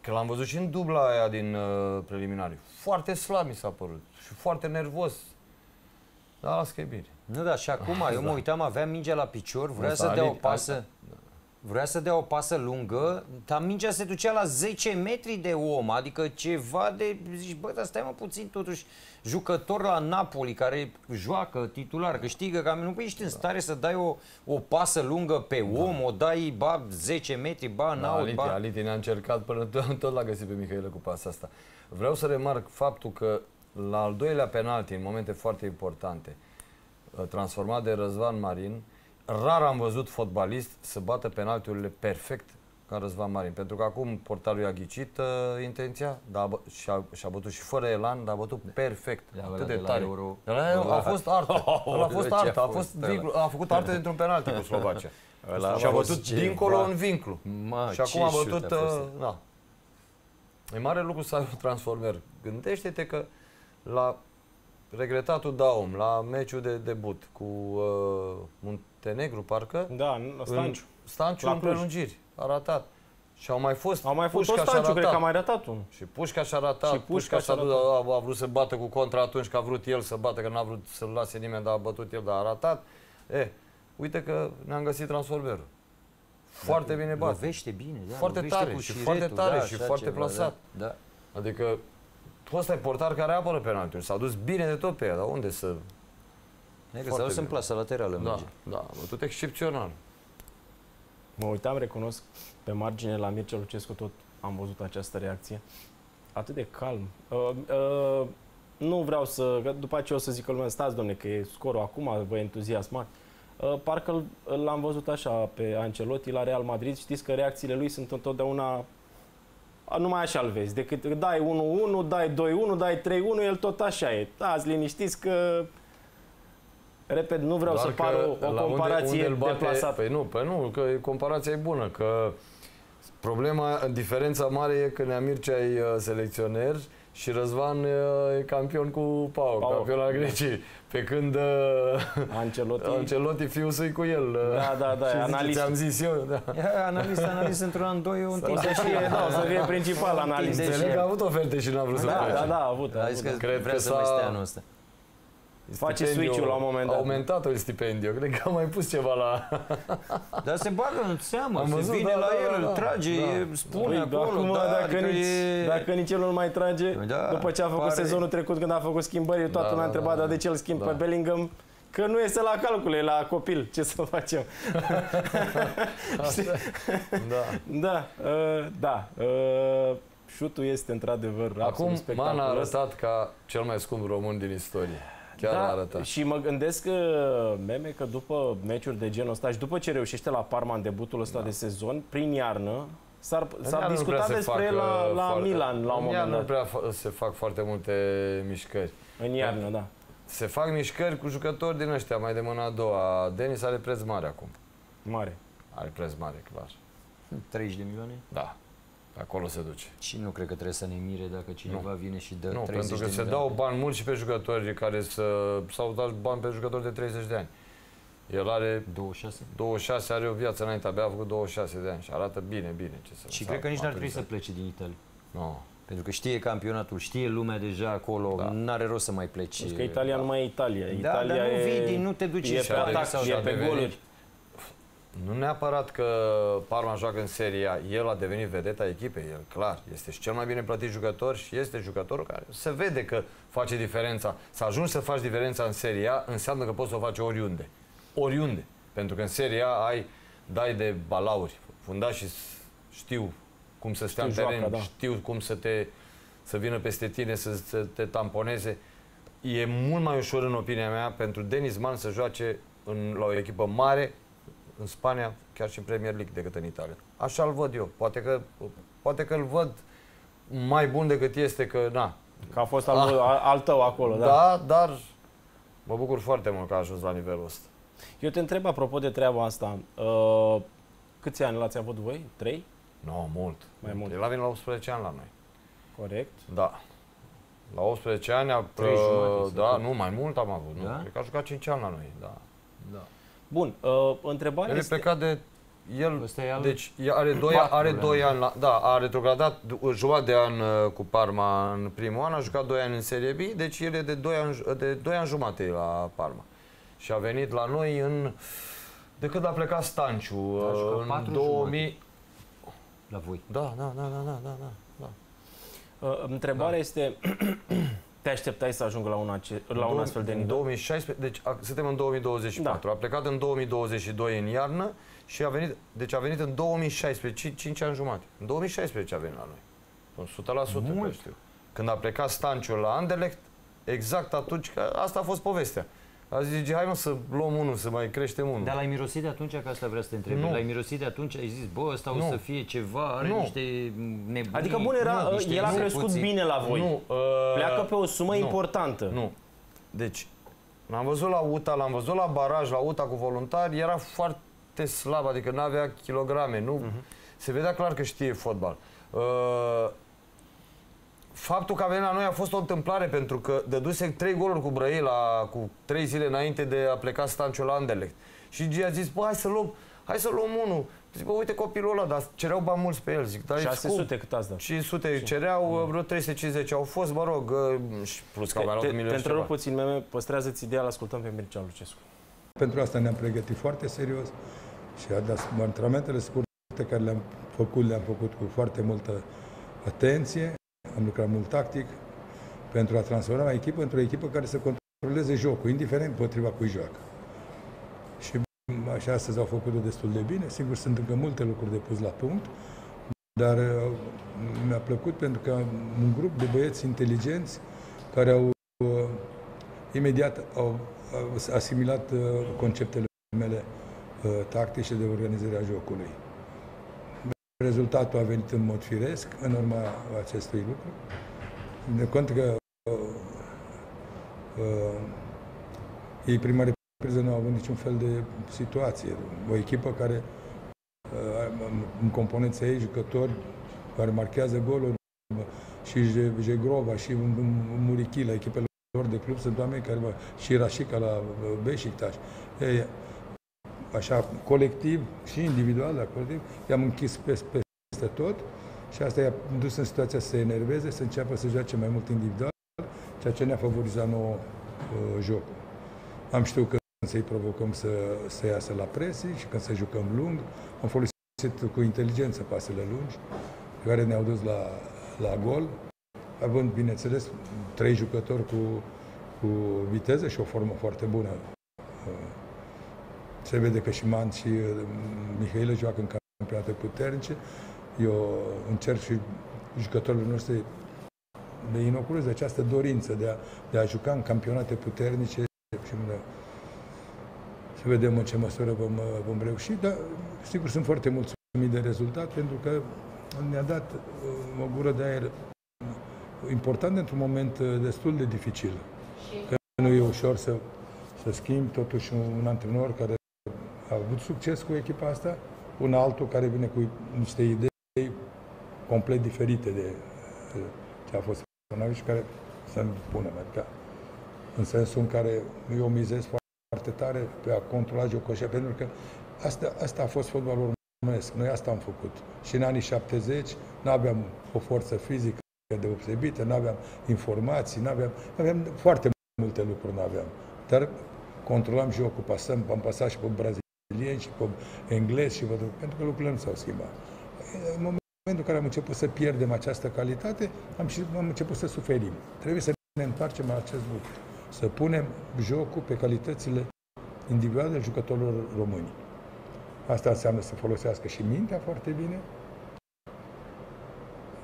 [SPEAKER 3] Că l-am văzut și în dubla aia din uh, preliminari. Foarte slab mi s-a părut și foarte nervos. Dar las că e bine.
[SPEAKER 2] Nu, da, și acum, eu mă uitam, avea mingea la picior, vrea
[SPEAKER 3] Asta,
[SPEAKER 2] să dea o
[SPEAKER 3] Ali-
[SPEAKER 2] pasă, vrea să dea o pasă lungă, dar mingea se ducea la 10 metri de om, adică ceva de, zici, bă, dar stai mă puțin totuși, jucător la Napoli care joacă titular, câștigă, cam nu ești în stare să dai o, o pasă lungă pe om, o dai, ba, 10 metri, ba,
[SPEAKER 3] Da,
[SPEAKER 2] n-aut,
[SPEAKER 3] Aliti,
[SPEAKER 2] ba...
[SPEAKER 3] Aliti ne-a încercat până tot, tot l-a găsit pe Mihailă cu pasa asta. Vreau să remarc faptul că la al doilea penalti, în momente foarte importante, uh, transformat de Răzvan Marin, rar am văzut fotbalist să bată penaltiurile perfect ca Răzvan Marin. Pentru că acum portarul i-a ghicit uh, intenția dar a, bă- și-a, și-a bătut și fără elan, dar a bătut perfect.
[SPEAKER 2] Da,
[SPEAKER 3] atât
[SPEAKER 2] ăla
[SPEAKER 3] de
[SPEAKER 2] de la
[SPEAKER 3] tare.
[SPEAKER 2] Euro.
[SPEAKER 3] De la Euro a fost artă. Ăla a fost
[SPEAKER 2] ce a
[SPEAKER 3] artă. A,
[SPEAKER 2] fost
[SPEAKER 3] fost
[SPEAKER 2] ăla?
[SPEAKER 3] vinclu, a făcut artă dintr-un penalti cu Slovacia.
[SPEAKER 2] Ăla a
[SPEAKER 3] și a
[SPEAKER 2] fost
[SPEAKER 3] bătut
[SPEAKER 2] ceva.
[SPEAKER 3] dincolo în vinclu.
[SPEAKER 2] Mă,
[SPEAKER 3] Și acum
[SPEAKER 2] ce
[SPEAKER 3] a
[SPEAKER 2] șut
[SPEAKER 3] bătut...
[SPEAKER 2] a fost
[SPEAKER 3] Uh, da. E mare lucru să ai un transformer. Gândește-te că la regretatul Daum, la meciul de debut cu uh, Muntenegru, parcă,
[SPEAKER 1] Da, în Stanciu.
[SPEAKER 3] în Stanciu
[SPEAKER 1] La
[SPEAKER 3] în
[SPEAKER 1] Cluj.
[SPEAKER 3] prelungiri, a ratat. Și au mai fost
[SPEAKER 1] Au mai fost
[SPEAKER 3] Pușcaș
[SPEAKER 1] tot
[SPEAKER 3] și-a
[SPEAKER 1] Stanciu, cred că
[SPEAKER 3] ratat.
[SPEAKER 1] a mai ratat unul.
[SPEAKER 3] Și Pușcaș și-a ratat.
[SPEAKER 1] Și
[SPEAKER 3] Și
[SPEAKER 1] Pușcaș
[SPEAKER 3] Pușca,
[SPEAKER 1] și-a
[SPEAKER 3] și-a dus, a, a vrut să bată cu contra atunci că a vrut el să bată, că n-a vrut să-l lase nimeni, dar a bătut el, dar a ratat. E, uite că ne-am găsit transformerul. Foarte bine bate.
[SPEAKER 2] Lovește bine, da,
[SPEAKER 3] Foarte
[SPEAKER 2] lovește
[SPEAKER 3] tare
[SPEAKER 2] cu
[SPEAKER 3] și
[SPEAKER 2] șiretul,
[SPEAKER 3] foarte tare
[SPEAKER 2] da,
[SPEAKER 3] și
[SPEAKER 2] așa
[SPEAKER 3] foarte
[SPEAKER 2] ceva,
[SPEAKER 3] plasat.
[SPEAKER 2] Da, da.
[SPEAKER 3] Adică tu ăsta e portar care apără penaltiul. S-a dus bine de tot pe ea, dar unde să...
[SPEAKER 2] E că
[SPEAKER 3] Foarte
[SPEAKER 2] s-a dus în
[SPEAKER 3] bine.
[SPEAKER 2] plasa laterală
[SPEAKER 3] Da,
[SPEAKER 2] minge.
[SPEAKER 3] da, a bătut excepțional.
[SPEAKER 1] Mă uitam, recunosc, pe margine la Mircea Lucescu tot am văzut această reacție. Atât de calm. Uh, uh, nu vreau să... Că după aceea o să zică lumea, stați, domne, că e scorul acum, vă entuziasmați. Uh, parcă l- l-am văzut așa pe Ancelotti la Real Madrid. Știți că reacțiile lui sunt întotdeauna numai așa îl vezi. Decât dai 1-1, dai 2-1, dai 3-1, el tot așa e. Dați liniștiți că Repet, nu vreau
[SPEAKER 3] Doar
[SPEAKER 1] să pară o, o comparație
[SPEAKER 3] unde, unde bate,
[SPEAKER 1] deplasată.
[SPEAKER 3] Păi nu, păi nu, că comparația e bună, că problema, diferența mare e că Neamir e selecționer și Răzvan e campion cu Pau, Pau. campion al Greciei. Pe când uh,
[SPEAKER 1] Ancelotti,
[SPEAKER 3] Ancelotti fiul săi cu el.
[SPEAKER 1] Da, da, da,
[SPEAKER 3] Ce
[SPEAKER 1] analist.
[SPEAKER 3] Ți-am zis eu, da.
[SPEAKER 2] Analist, analist într-un an, doi, un timp.
[SPEAKER 1] să fie, da, să fie principal analist.
[SPEAKER 3] Înțeleg că a avut oferte și n-a vrut să
[SPEAKER 1] Da,
[SPEAKER 3] plece.
[SPEAKER 1] da, da, a avut. a
[SPEAKER 2] A
[SPEAKER 1] avut,
[SPEAKER 2] zis
[SPEAKER 1] da.
[SPEAKER 2] că
[SPEAKER 3] Cred
[SPEAKER 2] vrea
[SPEAKER 3] că
[SPEAKER 2] să mai
[SPEAKER 3] s-a-
[SPEAKER 2] stea anul ăsta.
[SPEAKER 1] Face
[SPEAKER 3] Stipendiul
[SPEAKER 1] switch-ul la un moment dat.
[SPEAKER 3] A aumentat-o stipendiu. Cred că a mai pus ceva la...
[SPEAKER 2] Dar se bagă în seamă,
[SPEAKER 3] Am
[SPEAKER 2] se
[SPEAKER 3] văzut,
[SPEAKER 2] vine
[SPEAKER 3] da,
[SPEAKER 2] la
[SPEAKER 3] da,
[SPEAKER 2] el,
[SPEAKER 3] da,
[SPEAKER 2] îl
[SPEAKER 3] da.
[SPEAKER 2] trage,
[SPEAKER 3] Da.
[SPEAKER 2] e- spune
[SPEAKER 1] Păi,
[SPEAKER 2] acolo,
[SPEAKER 1] acum,
[SPEAKER 2] da,
[SPEAKER 1] dacă,
[SPEAKER 2] adică
[SPEAKER 1] nici,
[SPEAKER 2] e...
[SPEAKER 1] dacă nici el nu mai trage,
[SPEAKER 2] Da,
[SPEAKER 1] după ce a făcut
[SPEAKER 2] pare-
[SPEAKER 1] sezonul trecut când a făcut schimbări, toată
[SPEAKER 3] Da,
[SPEAKER 1] lumea a
[SPEAKER 3] da,
[SPEAKER 1] întrebat,
[SPEAKER 3] da,
[SPEAKER 1] dar
[SPEAKER 3] da.
[SPEAKER 1] de ce îl schimb
[SPEAKER 3] Da.
[SPEAKER 1] pe Bellingham? Că nu este la calcule, e la copil. Ce să facem?
[SPEAKER 3] da.
[SPEAKER 1] Da, uh, da. Uh, șutul este într-adevăr
[SPEAKER 3] Acum
[SPEAKER 1] absolut
[SPEAKER 3] Man a
[SPEAKER 1] spectaculos.
[SPEAKER 3] arătat ca cel mai scump român din istorie. Chiar
[SPEAKER 1] da,
[SPEAKER 3] a arătat.
[SPEAKER 1] Și mă gândesc că, meme, că după meciuri de genul ăsta și după ce reușește la Parma în debutul ăsta de sezon, prin iarnă, s-ar,
[SPEAKER 3] În
[SPEAKER 1] s-a
[SPEAKER 3] iarnă nu prea
[SPEAKER 1] discutat
[SPEAKER 3] se
[SPEAKER 1] despre el
[SPEAKER 3] fac,
[SPEAKER 1] la,
[SPEAKER 3] uh,
[SPEAKER 1] la
[SPEAKER 3] foarte-
[SPEAKER 1] Milan la un
[SPEAKER 3] În
[SPEAKER 1] moment
[SPEAKER 3] iarnă nu
[SPEAKER 1] dat.
[SPEAKER 3] prea fa- se fac foarte multe mișcări.
[SPEAKER 1] În iarnă, da.
[SPEAKER 3] Se fac mișcări cu jucători din ăștia, mai de mâna a doua. Denis are preț mare acum.
[SPEAKER 1] Mare.
[SPEAKER 3] Are preț mare, clar.
[SPEAKER 2] 30 de milioane?
[SPEAKER 3] Da. Acolo se duce.
[SPEAKER 2] Și nu cred că trebuie să ne mire dacă cineva vine și dă
[SPEAKER 3] nu,
[SPEAKER 2] 30
[SPEAKER 3] pentru că
[SPEAKER 2] de
[SPEAKER 3] se
[SPEAKER 2] milioane.
[SPEAKER 3] dau bani mulți și pe jucători care să, s-au dat bani pe jucători de 30 de ani. El are
[SPEAKER 2] 26?
[SPEAKER 3] 26, are o viață înainte, abia a făcut 26 de ani și arată bine, bine. Ce să
[SPEAKER 2] Și
[SPEAKER 3] s-a
[SPEAKER 2] cred că nici n-ar trebui să
[SPEAKER 3] maturizat.
[SPEAKER 2] plece din Italia.
[SPEAKER 3] Nu.
[SPEAKER 2] Pentru că știe campionatul, știe lumea deja acolo,
[SPEAKER 3] Da.
[SPEAKER 2] n-are rost să mai pleci.
[SPEAKER 1] Pentru că Italia nu mai e Italia.
[SPEAKER 2] Da,
[SPEAKER 1] Italia
[SPEAKER 2] dar nu
[SPEAKER 1] e,
[SPEAKER 2] vii din- nu te duci
[SPEAKER 1] e
[SPEAKER 2] în
[SPEAKER 1] pe
[SPEAKER 2] spate
[SPEAKER 1] atac
[SPEAKER 2] sau
[SPEAKER 1] și e
[SPEAKER 3] și-a
[SPEAKER 1] pe
[SPEAKER 3] devenit-
[SPEAKER 1] goluri.
[SPEAKER 3] Nu neapărat că Parma joacă în Serie A, el a devenit vedeta echipei, el clar, este și cel mai bine plătit jucător și este jucătorul care se vede că face diferența. Să ajungi să faci diferența în Serie A înseamnă că poți să o faci oriunde. Oriunde. Pentru că în Serie A ai, dai de balauri. Fundașii știu cum să stea în
[SPEAKER 1] Știu
[SPEAKER 3] teren,
[SPEAKER 1] joacă, da.
[SPEAKER 3] știu cum să te să vină peste tine, să, să te tamponeze. E mult mai ușor, în opinia mea, pentru Denis Man să joace în, la o echipă mare în Spania, chiar și în Premier League, decât în Italia. Așa îl văd eu. Poate că, poate că îl văd mai bun decât este, că na.
[SPEAKER 1] Că a fost al, al, al tău acolo, da.
[SPEAKER 3] Da, da, dar mă bucur foarte mult că a ajuns la nivelul ăsta.
[SPEAKER 1] Eu te întreb apropo de treaba asta. Uh, câți ani l-ați avut voi? Trei?
[SPEAKER 3] Nu, no, mult.
[SPEAKER 1] Mai mult.
[SPEAKER 3] El a venit la 18 ani la noi.
[SPEAKER 1] Corect.
[SPEAKER 3] Da. La 18 ani, a,
[SPEAKER 2] Trei jumate,
[SPEAKER 3] da,
[SPEAKER 2] sau
[SPEAKER 3] nu, mai mult am avut. Nu?
[SPEAKER 2] Da?
[SPEAKER 3] Cred că a jucat 5 ani la noi, da. da.
[SPEAKER 1] Bun, uh, întrebarea
[SPEAKER 3] El e
[SPEAKER 1] este...
[SPEAKER 3] plecat de... El,
[SPEAKER 2] Ăsta e al
[SPEAKER 3] deci e- are 2
[SPEAKER 2] patru
[SPEAKER 3] are
[SPEAKER 2] ani.
[SPEAKER 3] doi ani, la, da, a retrogradat, d- jucat de an uh, cu Parma în primul an, a jucat 2 ani în Serie B, deci el e de 2 ani, ju- de 2 ani jumate la Parma. Și a venit la noi în... De când a plecat Stanciu,
[SPEAKER 2] A jucat
[SPEAKER 3] în
[SPEAKER 2] patru
[SPEAKER 3] 2000...
[SPEAKER 2] la voi.
[SPEAKER 3] Da, da, da, da, da, da, da, da.
[SPEAKER 1] Uh, întrebarea
[SPEAKER 3] Da.
[SPEAKER 1] este... te așteptai să ajungă la un, ace- la un
[SPEAKER 3] În
[SPEAKER 1] astfel de
[SPEAKER 3] în
[SPEAKER 1] nivel?
[SPEAKER 3] 2016, deci a, suntem în 2024.
[SPEAKER 1] Da.
[SPEAKER 3] A plecat în 2022 în iarnă și a venit, deci a venit în 2016, 5, ani jumate. În 2016 a venit la noi. Sunt 100%
[SPEAKER 2] Mult.
[SPEAKER 3] că știu. Când a plecat Stanciu la Anderlecht, exact atunci, că asta a fost povestea. A zis, zice, hai mă să luăm unul, să mai creștem unul.
[SPEAKER 2] Dar l-ai mirosit de atunci, că asta vreau să te întreb.
[SPEAKER 3] Nu.
[SPEAKER 2] L-ai mirosit de atunci, ai zis, bă, ăsta o
[SPEAKER 3] Nu.
[SPEAKER 2] să fie ceva, are
[SPEAKER 3] Nu.
[SPEAKER 2] niște nebunii.
[SPEAKER 1] Adică, bun, era,
[SPEAKER 2] nu, niște
[SPEAKER 1] el a crescut
[SPEAKER 2] execuții.
[SPEAKER 1] bine la voi.
[SPEAKER 3] Nu, uh,
[SPEAKER 1] Pleacă pe o sumă
[SPEAKER 3] nu.
[SPEAKER 1] importantă.
[SPEAKER 3] Nu. Deci, l-am văzut la UTA, l-am văzut la baraj, la UTA cu voluntari, era foarte slab, adică nu avea kilograme, nu... Se vedea clar că știe fotbal. Uh, faptul că a venit la noi a fost o întâmplare pentru că dăduse trei goluri cu Brăila cu trei zile înainte de a pleca Stanciu la Anderlecht. Și G a zis, bă, hai să luăm, hai să luăm unul. Zic, bă, uite copilul ăla, dar cereau bani mulți pe el. Zic, dar e scump.
[SPEAKER 1] 600 cât ați dat?
[SPEAKER 3] 500 cereau, vreo 350 au fost, mă rog, uh, și plus că au mai luat
[SPEAKER 1] Te,
[SPEAKER 3] un
[SPEAKER 1] te
[SPEAKER 3] milion și
[SPEAKER 1] întrerup
[SPEAKER 3] ceva.
[SPEAKER 1] puțin, meme, păstrează-ți ideea, ascultăm pe Mircea Lucescu.
[SPEAKER 4] Pentru asta ne-am pregătit foarte serios și ada- antrenamentele scurte care le-am făcut, le-am făcut cu foarte multă atenție. Am lucrat mult tactic pentru a transforma echipă într-o echipă care să controleze jocul, indiferent potriva cui joacă. Și m, așa astăzi au făcut-o destul de bine. Sigur, sunt încă multe lucruri de pus la punct, dar uh, mi-a plăcut pentru că un grup de băieți inteligenți care au uh, imediat au, au asimilat uh, conceptele mele uh, tactice de organizare a jocului. Rezultatul a venit în mod firesc în urma acestui lucru. De cont că uh, uh, ei prima repriză nu au avut niciun fel de situație. O echipă care uh, în componența ei jucători care marchează goluri și Jegrova și Murichila, echipele lor de club sunt oameni care și Rașica la Beșictaș. Ei, așa, colectiv și individual, dar colectiv, i-am închis peste, peste tot și asta i-a dus în situația să se enerveze, să înceapă să joace mai mult individual, ceea ce ne-a favorizat nouă uh, jocul. Am știut că să-i provocăm să, să iasă la presi și când să jucăm lung, am folosit cu inteligență pasele lungi, care ne-au dus la, la gol, având, bineînțeles, trei jucători cu, cu viteză și o formă foarte bună. Uh, se vede că și Man și uh, Mihailă joacă în campionate puternice. Eu încerc și jucătorilor noștri de inoculez de această dorință de a, de a juca în campionate puternice și să vedem în ce măsură vom, vom reuși, dar sigur sunt foarte mulțumit de rezultat pentru că ne-a dat uh, o gură de aer important într-un moment uh, destul de dificil. Că nu e ușor să, să schimbi totuși un, un antrenor care a avut succes cu echipa asta, un altul care vine cu niște idei complet diferite de ce a fost până și care să-mi pună, adică în sensul în care eu mizez foarte tare pe a controla jocoșia, pentru că asta, asta a fost fotbalul românesc. Noi asta am făcut. Și în anii 70 nu aveam o forță fizică deosebită, nu aveam informații, nu aveam, aveam foarte multe lucruri, nu aveam. Dar controlam jocul, pasăm, am pasat și pe brazilieni și pe englezi și pe, pentru că lucrurile nu s-au schimbat. În momentul în care am început să pierdem această calitate, am, și, am început să suferim. Trebuie să ne întoarcem la acest lucru. Să punem jocul pe calitățile individuale jucătorilor români. Asta înseamnă să folosească și mintea foarte bine,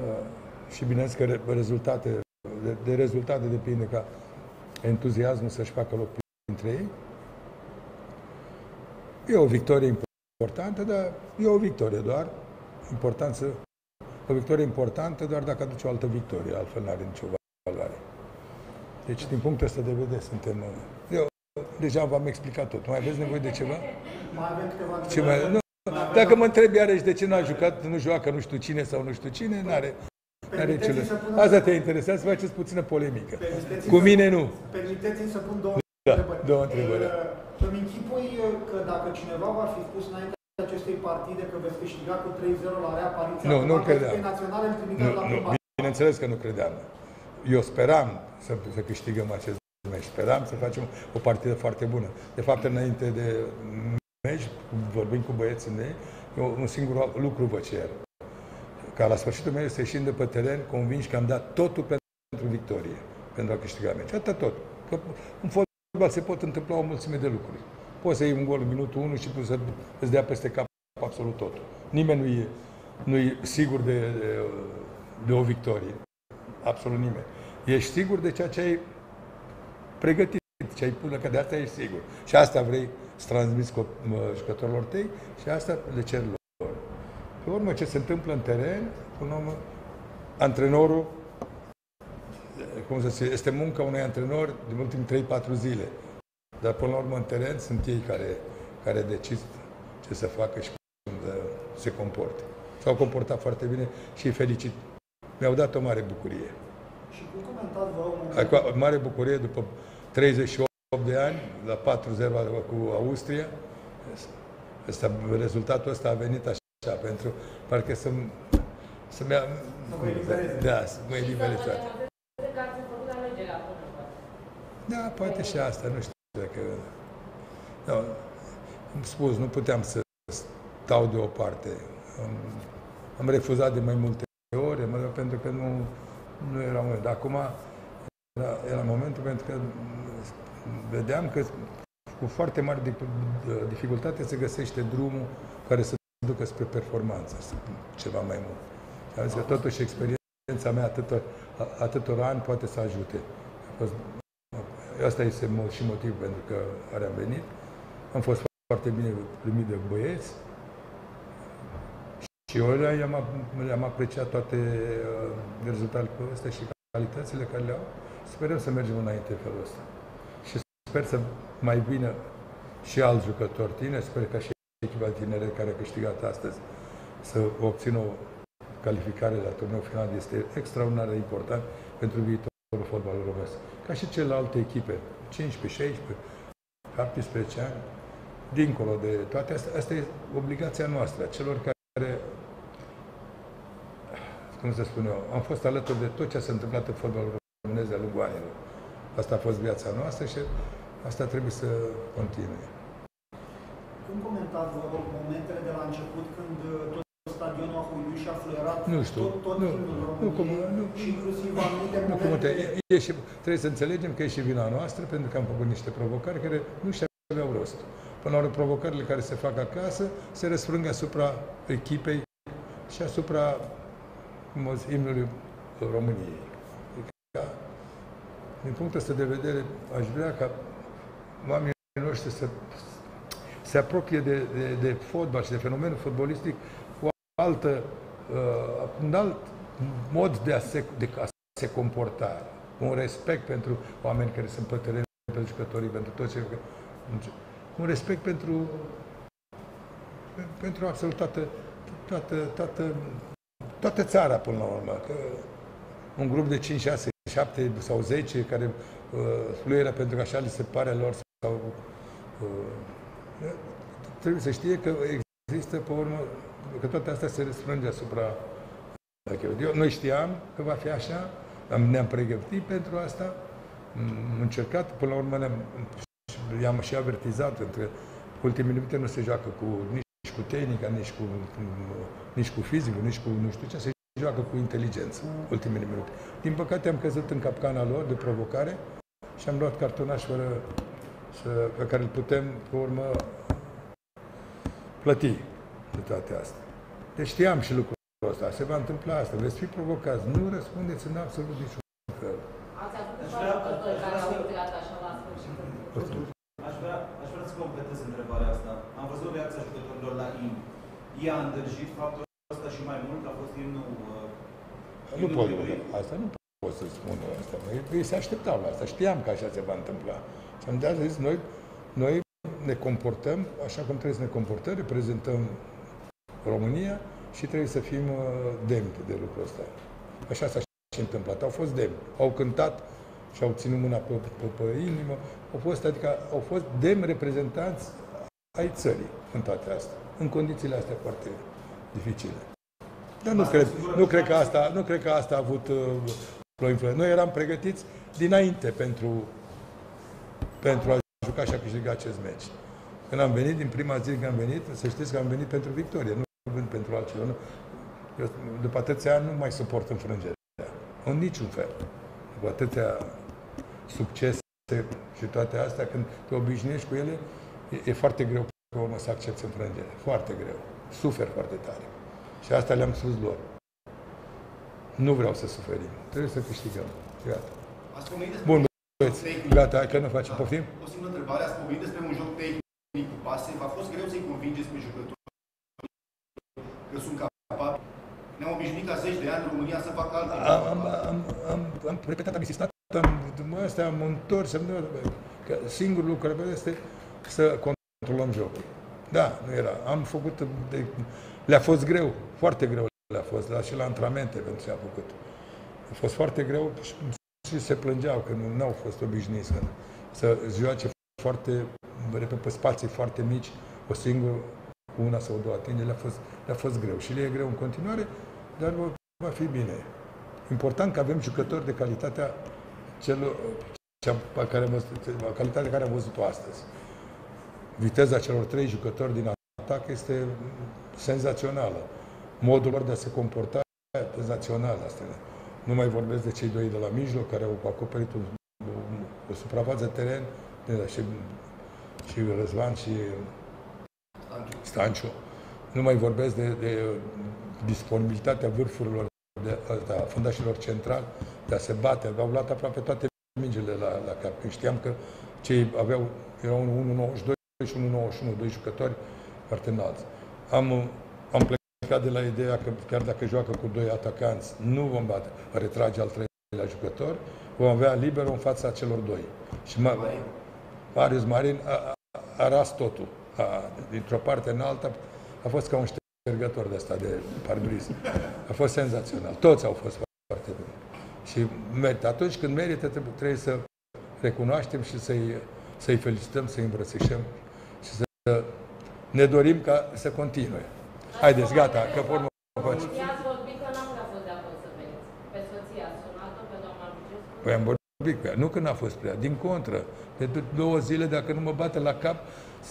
[SPEAKER 4] uh, și bineînțeles că rezultate, de, de rezultate depinde ca entuziasmul să-și facă loc printre ei. E o victorie importantă, dar e o victorie doar. Importanță, o victorie importantă doar dacă aduce o altă victorie, altfel nu are nicio valoare. Deci, din punctul ăsta de vedere, suntem... Eu deja v-am explicat tot. Mai aveți nevoie de ceva?
[SPEAKER 5] Mai avem câteva
[SPEAKER 4] ce mai, nu, Dacă mă întreb iarăși de ce n-a jucat, nu joacă nu știu cine sau nu știu cine, n-are care cele... Asta te interesează să faceți puțină polemică. Cu mine nu.
[SPEAKER 5] Permiteți-mi să pun două
[SPEAKER 4] da,
[SPEAKER 5] întrebări.
[SPEAKER 4] două întrebări.
[SPEAKER 5] Uh, îmi închipui uh, că dacă cineva va fi spus înainte acestei partide că veți câștiga cu 3-0 la Rea Pariția,
[SPEAKER 4] nu, nu credeam.
[SPEAKER 5] naționale
[SPEAKER 4] nu, la nu, bineînțeles că nu credeam. Eu speram să, să câștigăm acest meci. Speram să facem o partidă foarte bună. De fapt, înainte de meci, vorbim cu băieții mei, eu un singur lucru vă cer ca la sfârșitul meu să ieșim de pe teren convinși că am dat totul pentru victorie, pentru a câștiga meci. Atât tot. Că în fotbal se pot întâmpla o mulțime de lucruri. Poți să iei un gol în minutul 1 și să îți dea peste cap absolut totul. Nimeni nu e, nu e sigur de, de, de o victorie. Absolut nimeni. Ești sigur de ceea ce ai pregătit, ce ai pus, că de asta ești sigur. Și asta vrei să transmiți jucătorilor tăi și asta le cer lor. Pe urmă, ce se întâmplă în teren, până la urmă, antrenorul, cum să zice, este munca unui antrenor de ultimii 3-4 zile. Dar până la urmă, în teren, sunt ei care, care decid ce să facă și cum se comporte. S-au comportat foarte bine și îi felicit. Mi-au dat o mare bucurie.
[SPEAKER 5] Și cum comentați vă
[SPEAKER 4] o mare bucurie după 38 de ani, la 4-0 cu Austria. Asta, rezultatul ăsta a venit așa așa, pentru parcă să să mi Da, să mă elibereze toate. Da, poate și asta, nu știu dacă... Da, am spus, nu puteam să stau deoparte. Am, am refuzat de mai multe ori, pentru că nu, nu era moment. Acum era, era momentul pentru că vedeam că cu foarte mare dificultate se găsește drumul care să ducă spre performanță, ceva mai mult. Și am zis că totuși experiența mea atâtor, atâtor ani poate să ajute. Asta este și motivul pentru că care am venit. Am fost foarte bine primit de băieți Și eu le-am, le-am apreciat toate uh, rezultatele astea și calitățile care le-au. Sperăm să mergem înainte felul ăsta. Și sper să mai vină și alți jucători tineri, sper ca și echipa tinere care a câștigat astăzi să obțină o calificare la turneul final este extraordinar de important pentru viitorul fotbalului românesc. Ca și celelalte echipe, 15, 16, 17 ani, dincolo de toate astea, asta e obligația noastră, a celor care, cum să spun eu, am fost alături de tot ce s-a întâmplat în fotbalul românesc de-a lungul anilor. Asta a fost viața noastră și asta trebuie să continue.
[SPEAKER 5] Cum comentați, vă rog, momentele de la început când tot stadionul a huiluit și a fluierat
[SPEAKER 4] Nu știu.
[SPEAKER 5] tot, tot
[SPEAKER 4] Nu,
[SPEAKER 5] timpul
[SPEAKER 4] nu,
[SPEAKER 5] României
[SPEAKER 4] cum- nu.
[SPEAKER 5] și inclusiv anumite
[SPEAKER 4] Nu, cum
[SPEAKER 5] momente...
[SPEAKER 4] te, e, e și, trebuie să înțelegem că e și vina noastră, pentru că am făcut niște provocări care nu și aveau rost. Până la urmă, provocările care se fac acasă se răsfrâng asupra echipei și asupra cum o zic, imnului României. Adică, din punctul ăsta de vedere, aș vrea ca oamenii noștri să se apropie de, de, de fotbal și de fenomenul fotbalistic cu o altă, uh, un alt mod de a se, de a se comporta. Un respect pentru oameni care sunt pe teren, pentru jucătorii, pentru toți cei care... Un respect pentru, pentru absolut toată, toată, toată, toată țara până la urmă. Că un grup de 5, 6, 7 sau 10 care uh, fluieră pentru că așa li se pare lor sau uh, trebuie să știe că există pe urmă că toate astea se răsfrânge asupra eu, noi știam că va fi așa, am, ne-am pregătit pentru asta, am încercat, până la urmă ne-am, i-am și avertizat, pentru că ultimele minute nu se joacă cu, nici cu tehnica, nici cu, nici cu fizicul, nici cu nu știu ce, se joacă cu inteligență, ultimele minute. Din păcate am căzut în capcana lor de provocare și am luat cartonaș fără să, pe care îl putem, pe urmă, plăti de toate astea. Deci știam și lucrul ăsta, se va întâmpla asta, veți fi provocați, nu răspundeți în absolut niciun fel.
[SPEAKER 6] Ați avut câțiva jucători care au intrat așa la sfârșit.
[SPEAKER 7] Aș vrea, aș vrea să completez întrebarea asta. Am văzut reacția jucătorilor la imn. I-a îndrăjit faptul ăsta și mai mult, a fost imnul... Uh,
[SPEAKER 4] Nu
[SPEAKER 7] imnul
[SPEAKER 4] pot,
[SPEAKER 7] Ligului?
[SPEAKER 4] asta nu pot să spun eu asta. Ei, ei se așteptau la asta, știam că așa se va întâmpla. Și am dat zis, noi, noi ne comportăm așa cum trebuie să ne comportăm, reprezentăm România și trebuie să fim uh, demni de lucrul ăsta. Așa s-a și întâmplat. Au fost demni. Au cântat și au ținut mâna pe, pe, pe inimă. Au fost, adică au fost demni reprezentanți ai țării în toate astea. În condițiile astea foarte dificile. Dar nu cred, nu cred că asta, nu cred că asta a avut uh, o influență. Noi eram pregătiți dinainte pentru, pentru a juca și a câștiga acest meci. Când am venit, din prima zi când am venit, să știți că am venit pentru victorie, nu vând pentru altceva. Nu. Eu, după atâția ani, nu mai suport înfrângerea. În niciun fel. După atâția succese și toate astea, când te obișnuiești cu ele, e, e foarte greu pe urmă să accepti înfrângere. Foarte greu. Sufer foarte tare. Și asta le-am spus lor. Nu vreau să suferim. Trebuie să câștigăm. Gata.
[SPEAKER 8] Ați pomenit despre
[SPEAKER 4] Bun,
[SPEAKER 8] un
[SPEAKER 4] băieți.
[SPEAKER 8] joc tehnic.
[SPEAKER 4] Gata, hai că nu facem.
[SPEAKER 8] Da.
[SPEAKER 4] Poftim?
[SPEAKER 8] O singură întrebare. Ați pomenit despre un joc tehnic cu pase. V-a fost greu să-i convingeți pe jucători că sunt capabili? Ne-am obișnuit ca zeci de ani România să facă alte
[SPEAKER 4] Am, am, am, am, am repetat, am insistat, am, mă, astea, am întors, am, că singurul lucru care este să controlăm jocul. Da, nu era. Am făcut, de, le-a fost greu, foarte greu le-a fost, dar și la antrenamente pentru ce a făcut. A fost foarte greu și, și se plângeau că nu au fost obișnuiți să, să joace foarte, repet, pe spații foarte mici, o singură, cu una sau două atingeri, le-a fost, le-a fost greu. Și le e greu în continuare, dar va, va fi bine. Important că avem jucători de calitatea celor, cea pe care am văzut, calitatea care am văzut-o astăzi. Viteza celor trei jucători din atac este senzațională. Modul lor de a se comporta e senzațional. Asta. Nu mai vorbesc de cei doi de la mijloc care au acoperit un, un, o suprafață teren și, și Răzvan și Stanciu. Nu mai vorbesc de, de disponibilitatea vârfurilor, de, de, a fundașilor centrali, de a se bate. Au luat aproape toate mingile la, la cap. Când știam că cei aveau, erau 1,92 și 1,91, doi jucători foarte înalți. Am, am plecat plecat de la ideea că chiar dacă joacă cu doi atacanți, nu vom bate, retrage al treilea jucător, vom avea liber în fața celor doi. Și ma, Marius Marin a, a, a ras totul. A, dintr-o parte în alta a fost ca un ștergător de ăsta, de parbriz. A fost senzațional. Toți au fost foarte buni. Și merită. Atunci când merită, trebuie, trebuie să recunoaștem și să-i, să-i felicităm, să-i îmbrățișăm și să ne dorim ca să continue. Haideți, gata, că pe urmă faci.
[SPEAKER 6] I-ați vorbit că n-am prea fost de acord să veniți. Pe soție ați sunat-o, pe doamna Lucescu?
[SPEAKER 4] Păi am vorbit cu ea, nu că n-a fost prea, din contră. De două zile, dacă nu mă bate la cap,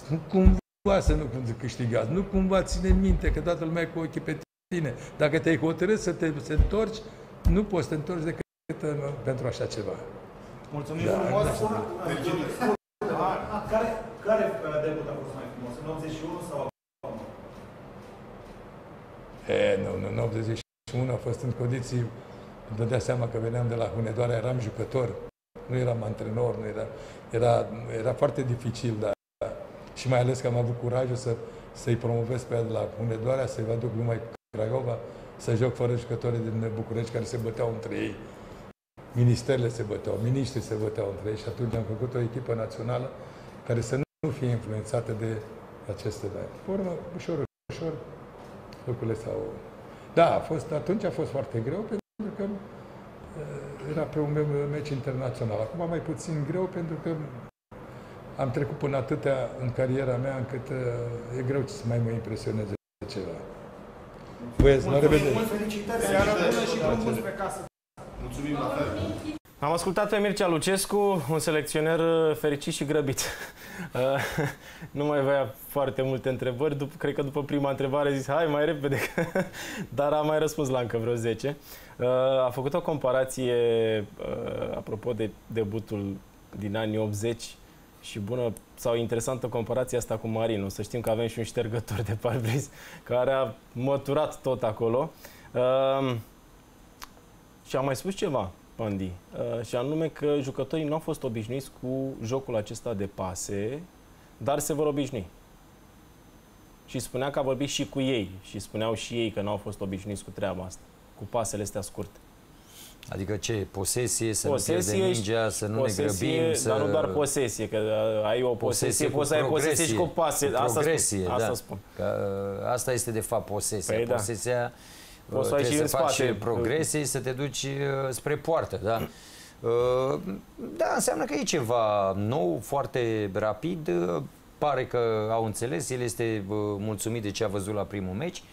[SPEAKER 4] nu cumva să nu câștigați, nu cumva ține minte că toată lumea e cu ochii pe tine. Dacă te-ai hotărât să te să întorci, nu poți să te întorci decât în, pentru așa ceva.
[SPEAKER 7] Mulțumim
[SPEAKER 4] Da,
[SPEAKER 7] frumos.
[SPEAKER 4] da.
[SPEAKER 7] Spune- Care, care uh, debut a fost mai frumos? În 81 sau acum?
[SPEAKER 4] E, nu, nu, în 81 a fost în condiții, îmi dădea seama că veneam de la Hunedoara, eram jucător, nu eram antrenor, nu era, era, era foarte dificil, dar și mai ales că am avut curajul să, să-i promovez pe ea de la Hunedoara, să-i aduc numai Craiova, să joc fără jucători din București care se băteau între ei. Ministerele se băteau, miniștrii se băteau între ei și atunci am făcut o echipă națională care să nu fie influențată de aceste date. Pe urmă, ușor, ușor, lucrurile s-au... Da, a fost, atunci a fost foarte greu pentru că uh, era pe un me- meci internațional. Acum mai puțin greu pentru că am trecut până atâtea în cariera mea încât uh, e greu să mai mă impresioneze ceva. Băieți, la revedere!
[SPEAKER 5] Felicitări, seara bună și drum bun spre casă.
[SPEAKER 8] Mulțumim la fel.
[SPEAKER 1] Am ascultat pe Mircea Lucescu, un selecționer uh, fericit și grăbit. Uh, nu mai avea foarte multe întrebări, Dup- cred că după prima întrebare a zis hai mai repede, dar a mai răspuns la încă vreo 10. Uh, A făcut o comparație uh, apropo de debutul din anii 80 și bună sau interesantă comparația asta cu Marin. O să știm că avem și un ștergător de parbriz care a măturat tot acolo. Uh, și am mai spus ceva, Pandi, uh, și anume că jucătorii nu au fost obișnuiți cu jocul acesta de pase, dar se vor obișnui. Și spunea că a vorbit și cu ei și spuneau și ei că nu au fost obișnuiți cu treaba asta, cu pasele astea scurte.
[SPEAKER 2] Adică ce? Posesie, să
[SPEAKER 1] Posesie
[SPEAKER 2] nu pierdem
[SPEAKER 1] și-
[SPEAKER 2] mingea, să nu
[SPEAKER 1] posesie,
[SPEAKER 2] ne grăbim, să...
[SPEAKER 1] Dar nu doar posesie, că uh, ai o posesie,
[SPEAKER 2] Posesie cu
[SPEAKER 1] poți să ai posesie și cu pase.
[SPEAKER 2] Cu
[SPEAKER 1] asta
[SPEAKER 2] progresie,
[SPEAKER 1] spun.
[SPEAKER 2] da.
[SPEAKER 1] Asta spun.
[SPEAKER 2] Că, uh, asta este de fapt posesia.
[SPEAKER 1] Păi da.
[SPEAKER 2] Posesia
[SPEAKER 1] Poți să
[SPEAKER 2] uh,
[SPEAKER 1] ai
[SPEAKER 2] trebuie
[SPEAKER 1] și în
[SPEAKER 2] să faci
[SPEAKER 1] spate.
[SPEAKER 2] progresie, să te duci uh, spre poartă, da? Uh, Da, înseamnă că e ceva nou, foarte rapid. Uh, Pare că au înțeles, el este uh, mulțumit de ce a văzut la primul meci.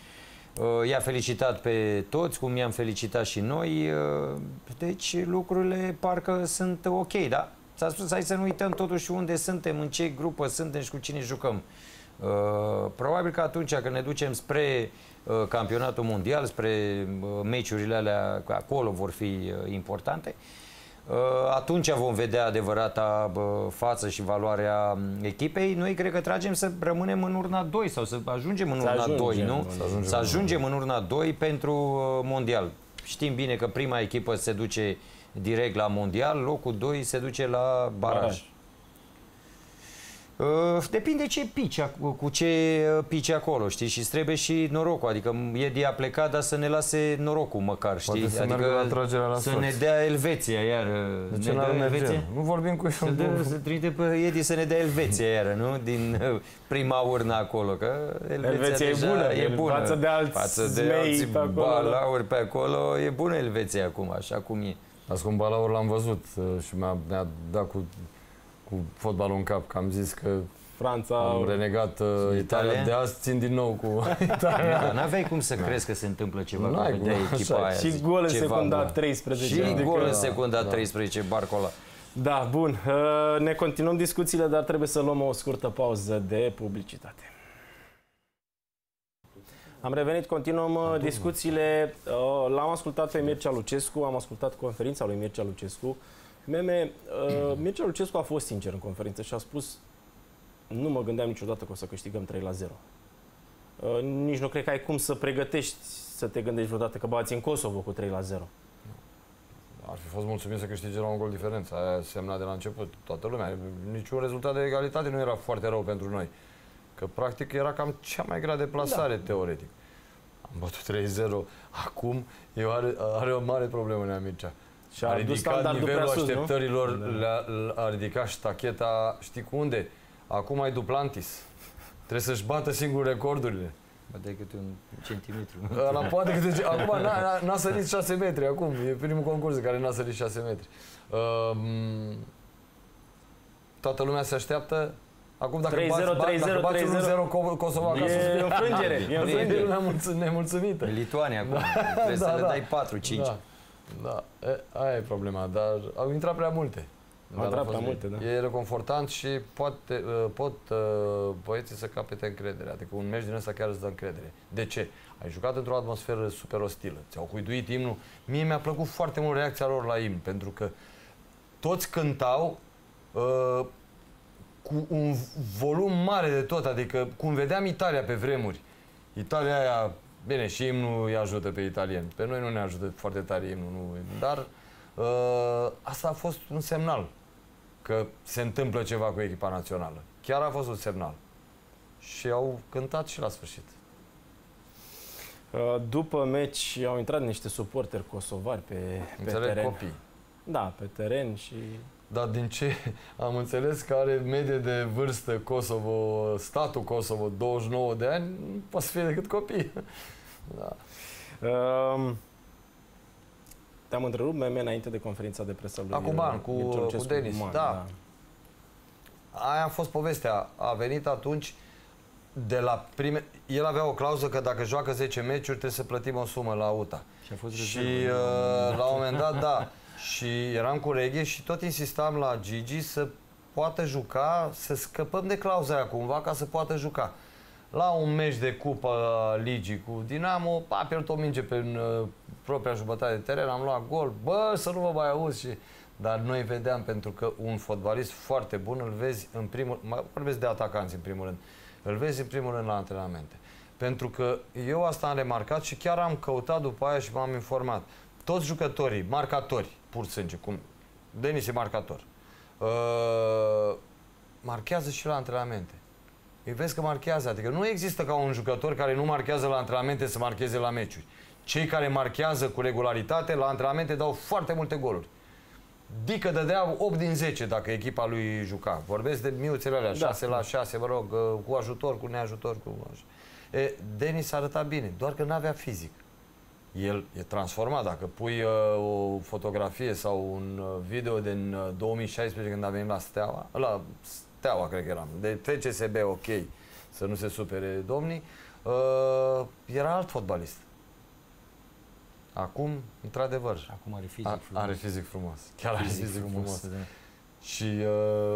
[SPEAKER 2] Uh, I-a felicitat pe toți, cum i-am felicitat și noi. uh, Deci lucrurile parcă sunt ok, da? S-a spus, hai să nu uităm totuși unde suntem, în ce grupă suntem și cu cine jucăm. Uh, Probabil că atunci când ne ducem spre uh, campionatul mondial, spre uh, meciurile alea, că acolo vor fi uh, importante, Uh, atunci vom vedea adevărata bă, față și valoarea m, echipei. Noi cred că tragem să rămânem în urna 2 sau să ajungem în
[SPEAKER 1] Să
[SPEAKER 2] urna
[SPEAKER 1] ajungem
[SPEAKER 2] 2,
[SPEAKER 1] în
[SPEAKER 2] nu?
[SPEAKER 1] urna
[SPEAKER 2] Să ajungem, să ajungem în urna 2 pentru uh, mondial. Știm bine că prima echipă se duce direct la mondial, locul 2 se duce la baraj.
[SPEAKER 1] Baraj.
[SPEAKER 2] Uh, Depinde ce pici, ac- cu ce uh, pici acolo, știi? Și îți trebuie și norocul, adică e de a pleca, dar să ne lase norocul măcar, știi?
[SPEAKER 3] Poate să
[SPEAKER 2] adică
[SPEAKER 3] meargă la tragerea la
[SPEAKER 2] să
[SPEAKER 3] sorți.
[SPEAKER 2] ne dea Elveția iar.
[SPEAKER 3] De
[SPEAKER 2] ne
[SPEAKER 3] ce
[SPEAKER 2] dă
[SPEAKER 3] n-ar
[SPEAKER 2] Elveția?
[SPEAKER 3] merge? Nu vorbim cu
[SPEAKER 2] Să,
[SPEAKER 3] el.
[SPEAKER 2] dă, să trimite pe Edi să ne dea Elveția iară, nu? Din uh, prima urnă acolo, că Elveția,
[SPEAKER 1] Elveția e
[SPEAKER 2] deja
[SPEAKER 1] bună,
[SPEAKER 2] e bună.
[SPEAKER 1] față de alți
[SPEAKER 2] față de
[SPEAKER 1] zmei
[SPEAKER 2] alții
[SPEAKER 1] pe acolo, da.
[SPEAKER 2] balauri pe acolo, e bună Elveția acum, așa cum e.
[SPEAKER 3] Asta cu un balaur l-am văzut uh, și mi-a, mi-a dat cu, cu fotbalul în cap, că am zis că
[SPEAKER 1] Franța...
[SPEAKER 3] am renegat uh, Italia.
[SPEAKER 2] Italia?
[SPEAKER 3] De azi țin din nou cu Italia.
[SPEAKER 2] Da, n-aveai cum să crezi că se întâmplă ceva, că
[SPEAKER 3] N-ai
[SPEAKER 2] vedeai
[SPEAKER 3] cum,
[SPEAKER 2] echipa
[SPEAKER 3] așa e.
[SPEAKER 2] aia.
[SPEAKER 1] Și
[SPEAKER 2] zici,
[SPEAKER 1] gol în
[SPEAKER 2] ceva,
[SPEAKER 1] secunda
[SPEAKER 2] da.
[SPEAKER 1] 13.
[SPEAKER 2] Și
[SPEAKER 1] adică-
[SPEAKER 2] gol în
[SPEAKER 3] Da,
[SPEAKER 2] secunda
[SPEAKER 3] da.
[SPEAKER 2] 13, barcul ăla.
[SPEAKER 1] Da, bun. Uh, Ne continuăm discuțiile, dar trebuie să luăm o scurtă pauză de publicitate. Am revenit, continuăm uh, discuțiile. Uh, L-am ascultat pe Mircea Lucescu, am ascultat conferința lui Mircea Lucescu. Meme, uh, Mircea Lucescu a fost sincer în conferință și a spus nu mă gândeam niciodată că o să câștigăm 3 la 0. Uh, Nici nu cred că ai cum să pregătești să te gândești vreodată că bați în Kosovo cu 3 la 0.
[SPEAKER 3] Ar fi fost mulțumit să câștige la un gol diferență. Aia semna de la început toată lumea. Niciun rezultat de egalitate nu era foarte rău pentru noi. Că practic era cam cea mai grea deplasare, da. teoretic. Am bătut 3-0. Acum eu are, are o mare problemă Nea Mircea.
[SPEAKER 1] Și a
[SPEAKER 3] a
[SPEAKER 1] adus
[SPEAKER 3] ridicat
[SPEAKER 1] standardul
[SPEAKER 3] nivelul
[SPEAKER 1] prea sus, nu?
[SPEAKER 3] așteptărilor,
[SPEAKER 1] Da.
[SPEAKER 3] le-a, a ridicat ștacheta, știi cu unde? Acum ai Duplantis. Trebuie să-și bată singur recordurile.
[SPEAKER 2] Bă, de câte un centimetru.
[SPEAKER 3] Ăla poate că zice, acum n-a, n-a, n-a sărit 6 metri, acum. E primul concurs în care n-a sărit 6 metri. Um, toată lumea se așteaptă. Acum dacă
[SPEAKER 1] 3-0,
[SPEAKER 3] bați, ba-
[SPEAKER 1] 3-0,
[SPEAKER 3] dacă bați
[SPEAKER 1] 3-0,
[SPEAKER 3] 1-0 Co- Kosovo acasă,
[SPEAKER 1] E înfrângere, e
[SPEAKER 3] e
[SPEAKER 1] înfrângere.
[SPEAKER 3] lumea mulț- nemulțumită.
[SPEAKER 2] Pe Lituania acum. Trebuie
[SPEAKER 3] Da,
[SPEAKER 2] să le
[SPEAKER 3] da.
[SPEAKER 2] dai 4-5.
[SPEAKER 3] Da, da. E, aia e problema, dar au intrat prea multe.
[SPEAKER 1] Au
[SPEAKER 3] Dar a
[SPEAKER 1] intrat
[SPEAKER 3] fost
[SPEAKER 1] prea
[SPEAKER 3] bine.
[SPEAKER 1] multe, da.
[SPEAKER 3] E reconfortant și poate, uh, pot uh, băieții să capete încredere. Adică un meci din ăsta chiar îți dă încredere. De ce? Ai jucat într-o atmosferă super ostilă. Ți-au huiduit imnul. Mie mi-a plăcut foarte mult reacția lor la imn, pentru că toți cântau uh, cu un volum mare de tot, adică cum vedeam Italia pe vremuri. Italia aia, bine, și imnul îi ajută pe italieni. Pe noi nu ne ajută foarte tare imnul, nu, dar uh, asta a fost un semnal că se întâmplă ceva cu echipa națională. Chiar a fost un semnal. Și au cântat și la sfârșit.
[SPEAKER 1] Uh, După meci au intrat niște suporteri kosovari pe, pe
[SPEAKER 3] Înțeleg
[SPEAKER 1] teren.
[SPEAKER 3] copii.
[SPEAKER 1] Da, pe teren și
[SPEAKER 3] Dar din ce am înțeles că are medie de vârstă Kosovo, statul Kosovo, 29 de ani, nu poate să fie decât copii. Da.
[SPEAKER 1] Um, Te-am întrerupt, meme, înainte de conferința de presă lui
[SPEAKER 3] Acum,
[SPEAKER 1] uh,
[SPEAKER 3] cu-
[SPEAKER 1] Mircea
[SPEAKER 3] cu
[SPEAKER 1] Lucescu.
[SPEAKER 3] Denis,
[SPEAKER 1] Man,
[SPEAKER 3] da. Aia a fost povestea. A venit atunci de la prime... El avea o clauză că dacă joacă 10 meciuri trebuie să plătim o sumă la UTA.
[SPEAKER 2] Și a fost
[SPEAKER 3] Și
[SPEAKER 2] rezervă.
[SPEAKER 3] uh, la un moment dat, da. Și eram cu Reghe și tot insistam la Gigi să poată juca, să scăpăm de clauza aia cumva ca să poată juca. La un meci de cupă a ligii cu Dinamo, a pierdut o minge pe uh, propria jumătate de teren, am luat gol, bă, să nu vă mai auzi și... Dar noi vedeam, pentru că un fotbalist foarte bun îl vezi în primul... Mă vorbesc de atacanți în primul rând. Îl vezi în primul rând la antrenamente. Pentru că eu asta am remarcat și chiar am căutat după aia și m-am informat. Toți jucătorii, marcatori, pur sânge, cum Denis e marcator, uh, marchează și la antrenamente. Îi vezi că marchează, adică nu există ca un jucător care nu marchează la antrenamente să marcheze la meciuri. Cei care marchează cu regularitate la antrenamente dau foarte multe goluri. Dică dădea 8 din 10 dacă echipa lui juca. Vorbesc de miuțele alea, 6 la 6, mă rog, uh, cu ajutor, cu neajutor, cu așa. E, Denis arăta bine, doar că n-avea fizic. El e transformat. Dacă pui uh, o fotografie sau un uh, video din uh, 2016 când a venit la Steaua, la Steaua cred că eram, de FCSB, ok, să nu se supere domnii, uh, era alt fotbalist. Acum, într-adevăr,
[SPEAKER 2] Acum are fizic
[SPEAKER 3] a,
[SPEAKER 2] frumos.
[SPEAKER 3] are fizic frumos. Chiar are
[SPEAKER 2] Fizic
[SPEAKER 3] fizic frumos.
[SPEAKER 2] frumos, da.
[SPEAKER 3] Și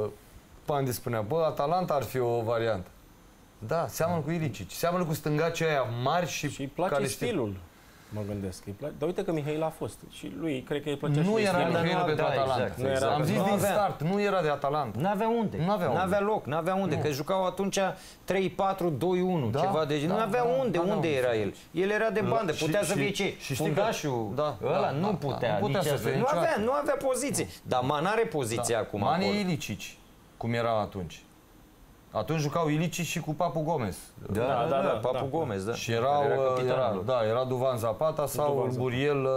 [SPEAKER 3] uh, Pandi spunea, bă, Atalanta ar fi o variantă. Da, seamănă cu Ilicici, seamănă cu stângacii aia mari și,
[SPEAKER 1] Și îi place
[SPEAKER 3] care știu-
[SPEAKER 1] stilul, mă gândesc. Îi place. Dar uite că Mihail a fost. Și lui, cred că îi plăcea
[SPEAKER 3] Nu
[SPEAKER 1] și
[SPEAKER 3] era
[SPEAKER 1] stilul.
[SPEAKER 2] dar
[SPEAKER 3] Mihail
[SPEAKER 2] nu-
[SPEAKER 3] pentru
[SPEAKER 2] da,
[SPEAKER 3] Atalanta.
[SPEAKER 2] exact,
[SPEAKER 1] Nu era-
[SPEAKER 3] Am zis
[SPEAKER 2] Nu
[SPEAKER 3] din
[SPEAKER 2] avea.
[SPEAKER 3] start, nu era de Atalanta.
[SPEAKER 2] N-avea unde.
[SPEAKER 3] N-avea unde.
[SPEAKER 2] N-avea loc, n-avea unde,
[SPEAKER 3] Nu.
[SPEAKER 2] că jucau atunci 3-4-2-1,
[SPEAKER 3] Da,
[SPEAKER 2] ceva de genul.
[SPEAKER 3] da,
[SPEAKER 2] n-avea
[SPEAKER 3] da,
[SPEAKER 2] unde,
[SPEAKER 3] n-avea
[SPEAKER 2] unde
[SPEAKER 3] unde
[SPEAKER 2] era
[SPEAKER 3] să
[SPEAKER 2] el? El era de bandă,
[SPEAKER 3] Și-
[SPEAKER 2] putea să
[SPEAKER 3] și-
[SPEAKER 2] fie ce?
[SPEAKER 3] și știi că-
[SPEAKER 2] Fundașul
[SPEAKER 3] da,
[SPEAKER 2] ăla
[SPEAKER 3] da,
[SPEAKER 2] nu
[SPEAKER 3] da,
[SPEAKER 2] putea,
[SPEAKER 3] nu putea
[SPEAKER 2] nici
[SPEAKER 3] să
[SPEAKER 2] asta.
[SPEAKER 3] fie
[SPEAKER 2] nu avea,
[SPEAKER 3] niciodată.
[SPEAKER 2] nu avea poziție. Dar Man are poziție acum
[SPEAKER 3] Mani
[SPEAKER 2] acolo.
[SPEAKER 3] Ilicici, cum era atunci. Atunci jucau Ilicici și cu Papu Gomez.
[SPEAKER 2] Da, da, da,
[SPEAKER 1] da, da,
[SPEAKER 2] Papu
[SPEAKER 1] da.
[SPEAKER 2] Gomez, da.
[SPEAKER 3] Și erau,
[SPEAKER 2] Care
[SPEAKER 3] era,
[SPEAKER 2] capitanul.
[SPEAKER 3] era, da, era Duvan Zapata sau
[SPEAKER 1] Duvan Zapata.
[SPEAKER 3] Muriel uh,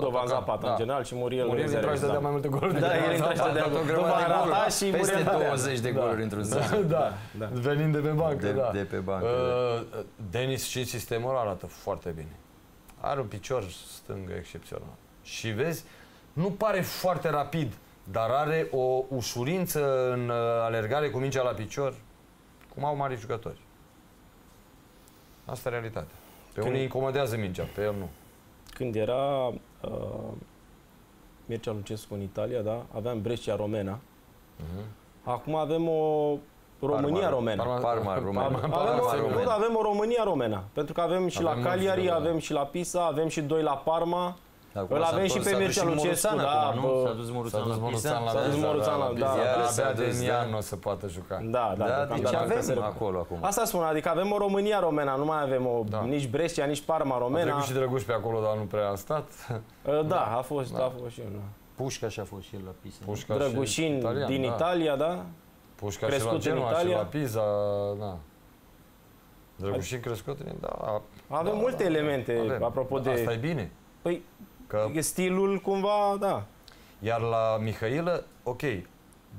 [SPEAKER 1] Dovan
[SPEAKER 3] atacant.
[SPEAKER 1] Zapata în general și Muriel
[SPEAKER 3] Muriel
[SPEAKER 1] rezervă,
[SPEAKER 3] intra și dădea
[SPEAKER 1] da.
[SPEAKER 3] mai multe goluri.
[SPEAKER 1] Da,
[SPEAKER 3] decât
[SPEAKER 1] el intra și
[SPEAKER 3] Zapata.
[SPEAKER 1] dădea
[SPEAKER 2] o grămadă
[SPEAKER 1] Dovan
[SPEAKER 2] de goluri.
[SPEAKER 1] rata și
[SPEAKER 2] Peste
[SPEAKER 1] Muriel dădea.
[SPEAKER 2] 20 de goluri într-un sezon.
[SPEAKER 3] da,
[SPEAKER 1] da.
[SPEAKER 3] venind de pe bancă,
[SPEAKER 2] De-
[SPEAKER 3] da.
[SPEAKER 2] de pe bancă,
[SPEAKER 3] Uh, Denis și sistemul arată foarte bine. Are un picior stâng excepțional. Și vezi, nu pare foarte rapid, dar are o ușurință în uh, alergare cu mingea la picior, cum au mari jucători. Asta e realitatea. Pe
[SPEAKER 1] Când-
[SPEAKER 3] unii incomodează mingea, pe el nu.
[SPEAKER 1] Când era uh, Mircea Lucescu în Italia, da? aveam Brescia Romena. Acum avem o România Romena.
[SPEAKER 3] Parma-
[SPEAKER 2] Parma, România.
[SPEAKER 1] Avem,
[SPEAKER 2] Parma,
[SPEAKER 1] o,
[SPEAKER 2] România.
[SPEAKER 1] nu, avem o România romena. Pentru că avem și
[SPEAKER 3] Avem
[SPEAKER 1] la
[SPEAKER 3] mulți
[SPEAKER 1] Cagliari,
[SPEAKER 3] jucători.
[SPEAKER 1] avem și la Pisa, avem și doi la Parma.
[SPEAKER 2] Acum
[SPEAKER 1] Îl
[SPEAKER 2] s-a
[SPEAKER 1] avem și
[SPEAKER 2] dus-
[SPEAKER 1] pe
[SPEAKER 2] s-a dus
[SPEAKER 1] Mircea
[SPEAKER 2] și
[SPEAKER 1] Lucescu,
[SPEAKER 2] Moruțan
[SPEAKER 1] da,
[SPEAKER 2] acum, nu?
[SPEAKER 1] bă.
[SPEAKER 2] S-a dus Moruțan
[SPEAKER 3] S-a dus
[SPEAKER 2] la
[SPEAKER 3] Moruțan
[SPEAKER 2] Pisa.
[SPEAKER 3] la
[SPEAKER 1] S-a dus
[SPEAKER 3] Pisa,
[SPEAKER 1] Moruțan la-
[SPEAKER 3] Pisa.
[SPEAKER 1] da,
[SPEAKER 2] da,
[SPEAKER 3] Abia
[SPEAKER 2] s-a dus,
[SPEAKER 3] Denian
[SPEAKER 2] da.
[SPEAKER 3] nu o să poată juca.
[SPEAKER 1] Da, da,
[SPEAKER 2] Da,
[SPEAKER 1] deocamdată
[SPEAKER 2] deci
[SPEAKER 1] încă
[SPEAKER 2] avem
[SPEAKER 1] se recupă.
[SPEAKER 2] acolo acum.
[SPEAKER 1] Asta spun, adică avem o România romena, nu mai avem o,
[SPEAKER 3] Da.
[SPEAKER 1] nici Brescia, nici Parma
[SPEAKER 3] A
[SPEAKER 1] romena.
[SPEAKER 3] trecut și Drăguș pe acolo, dar nu prea a stat.
[SPEAKER 1] Uh, Da, a fost, a fost și unul.
[SPEAKER 2] Pușca și-a fost și el la Pisa.
[SPEAKER 3] Pușca
[SPEAKER 1] Drăgușin
[SPEAKER 3] și italian,
[SPEAKER 1] din
[SPEAKER 3] da.
[SPEAKER 1] Italia, da?
[SPEAKER 3] Pușca și
[SPEAKER 1] crescut
[SPEAKER 3] la
[SPEAKER 1] în
[SPEAKER 3] Genoa și
[SPEAKER 1] Italia.
[SPEAKER 3] la Pisa, da. Drăgușin Crescotine, da.
[SPEAKER 1] Avem
[SPEAKER 3] da,
[SPEAKER 1] multe
[SPEAKER 3] da,
[SPEAKER 1] elemente,
[SPEAKER 3] avem.
[SPEAKER 1] apropo de...
[SPEAKER 3] Asta e bine.
[SPEAKER 1] Păi,
[SPEAKER 3] Că
[SPEAKER 1] e stilul cumva, da.
[SPEAKER 3] Iar la Mihailă, ok,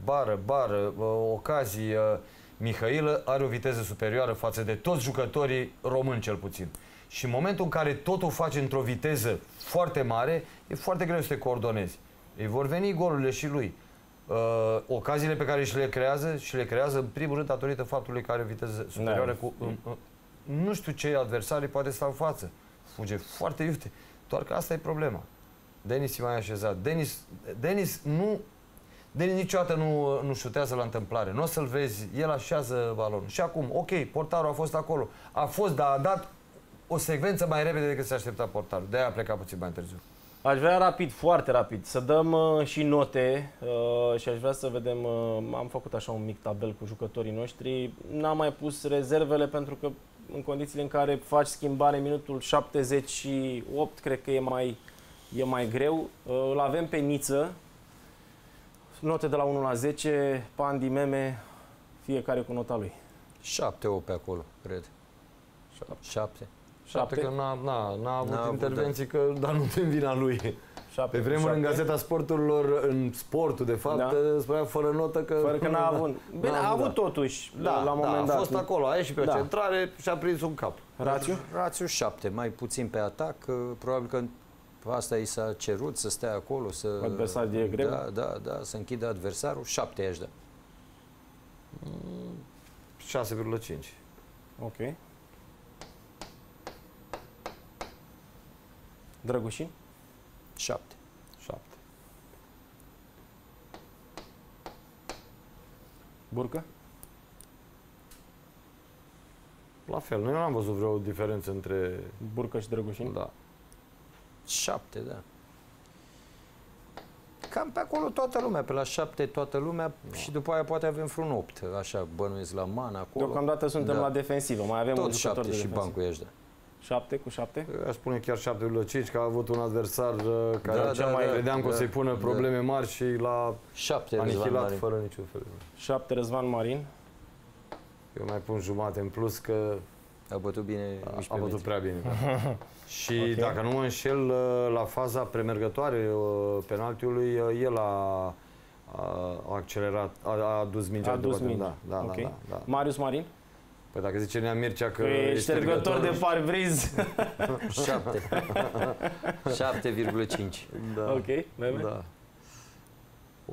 [SPEAKER 3] bară, bară, uh, ocazii, uh, Mihailă are o viteză superioară față de toți jucătorii români cel puțin. Și în momentul în care totul faci într-o viteză foarte mare, e foarte greu să te coordonezi. Îi vor veni golurile și lui. Uh, ocaziile pe care și le creează, și le creează în primul rând datorită faptului că are o viteză superioară cu... Uh, uh, nu știu ce adversari poate sta în față. Fuge foarte iute. Doar că asta e problema. Denis e mai așezat. Denis, Denis nu Denis niciodată nu, nu șutează la întâmplare. Nu o să-l vezi, el așează balonul. Și acum, ok, portarul a fost acolo. A fost, dar a dat o secvență mai repede decât se aștepta portarul. De-aia a plecat puțin mai târziu.
[SPEAKER 1] Aș vrea rapid, foarte rapid, să dăm uh, și note uh, și aș vrea să vedem, uh, am făcut așa un mic tabel cu jucătorii noștri, n-am mai pus rezervele pentru că în condițiile în care faci schimbare în minutul 78, cred că e mai, e mai greu. Uh, îl avem pe Niță, note de la 1 la 10, Pandi, Meme, fiecare cu nota lui.
[SPEAKER 2] 7 8 pe acolo, cred. 7.
[SPEAKER 3] Șapte că n-a, n-a, n-a avut
[SPEAKER 2] N-a avut,
[SPEAKER 3] intervenții, că, dar nu din vina lui.
[SPEAKER 1] Șapte
[SPEAKER 3] Pe
[SPEAKER 1] cu
[SPEAKER 3] vremuri în
[SPEAKER 1] șapte.
[SPEAKER 3] Gazeta Sporturilor, în sportul, de fapt,
[SPEAKER 1] Da.
[SPEAKER 3] spunea fără notă că...
[SPEAKER 1] Fără că n-a avut. Bine,
[SPEAKER 3] N-a
[SPEAKER 1] a avut
[SPEAKER 3] da.
[SPEAKER 1] totuși,
[SPEAKER 3] Da,
[SPEAKER 1] la un moment
[SPEAKER 3] da,
[SPEAKER 1] dat.
[SPEAKER 3] a fost acolo, a ieșit pe
[SPEAKER 1] Da.
[SPEAKER 3] o centrare și a prins un cap.
[SPEAKER 1] Rațiu?
[SPEAKER 2] Rațiu 7, mai puțin pe atac. uh, Probabil că asta i s-a cerut să stea acolo, să...
[SPEAKER 1] Adversar e greu?
[SPEAKER 2] Da, da, da, să închidă adversarul. 7 aș da.
[SPEAKER 3] 6,5.
[SPEAKER 1] Ok. Drăgușin?
[SPEAKER 2] 7.
[SPEAKER 3] 7.
[SPEAKER 1] Burcă?
[SPEAKER 3] La fel, noi nu am văzut vreo diferență între...
[SPEAKER 1] Burcă și Drăgușin?
[SPEAKER 3] Da.
[SPEAKER 2] 7, da. Cam pe acolo toată lumea, pe la 7 toată lumea și după aia poate avem vreun 8, așa bănuiesc la man acolo.
[SPEAKER 1] Deocamdată suntem
[SPEAKER 2] Da.
[SPEAKER 1] la defensivă, mai avem un
[SPEAKER 2] Tot
[SPEAKER 1] jucător
[SPEAKER 2] 7
[SPEAKER 1] de
[SPEAKER 2] și
[SPEAKER 1] defensivă.
[SPEAKER 2] bancul i-aș da.
[SPEAKER 1] 7 cu 7?
[SPEAKER 3] Aș spune chiar 7,5, că a avut un adversar uh, care
[SPEAKER 2] Da,
[SPEAKER 3] cel
[SPEAKER 2] da,
[SPEAKER 3] mai
[SPEAKER 2] da,
[SPEAKER 3] credeam că o
[SPEAKER 2] da,
[SPEAKER 3] să-i pună
[SPEAKER 2] da.
[SPEAKER 3] probleme mari și l-a
[SPEAKER 2] 7 Răzvan
[SPEAKER 3] anihilat
[SPEAKER 2] Marin.
[SPEAKER 3] fără niciun fel.
[SPEAKER 1] 7 Răzvan Marin.
[SPEAKER 3] Eu mai pun jumate în plus că
[SPEAKER 2] A bătut bine
[SPEAKER 3] a,
[SPEAKER 2] 11
[SPEAKER 3] a bătut
[SPEAKER 2] metri.
[SPEAKER 3] prea bine. Da. și
[SPEAKER 1] Ok.
[SPEAKER 3] dacă nu mă înșel, uh, la faza premergătoare uh, penaltiului, uh, el a, a a accelerat, a, a adus mingea.
[SPEAKER 1] A dus
[SPEAKER 3] după-
[SPEAKER 1] mingea.
[SPEAKER 3] Da, da,
[SPEAKER 1] Ok.
[SPEAKER 3] da, da, da.
[SPEAKER 1] Marius Marin?
[SPEAKER 3] Păi dacă zice Nea Mircea că
[SPEAKER 1] Că e
[SPEAKER 3] e
[SPEAKER 1] ștergător de parbriz.
[SPEAKER 2] 7. 7,5.
[SPEAKER 3] Da.
[SPEAKER 1] ok, meme?
[SPEAKER 3] Da.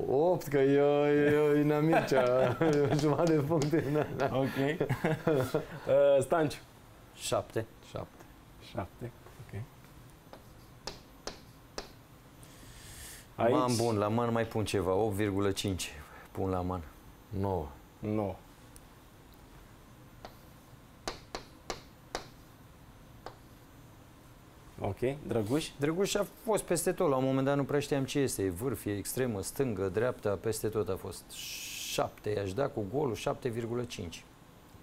[SPEAKER 3] 8, că e, e, e Nea Mircea, jumătate de puncte. Da, da.
[SPEAKER 1] Ok. uh, Stanciu?
[SPEAKER 2] 7.
[SPEAKER 3] 7.
[SPEAKER 1] 7. Ok.
[SPEAKER 2] Man bun, la man mai pun ceva, 8,5 pun la man.
[SPEAKER 3] 9.
[SPEAKER 1] 9. Ok, Drăguș?
[SPEAKER 2] Drăguș a fost peste tot, la un moment dat nu prea știam ce este, e vârf, e extremă, stângă, dreapta, peste tot a fost. 7, i-aș da cu golul 7,5.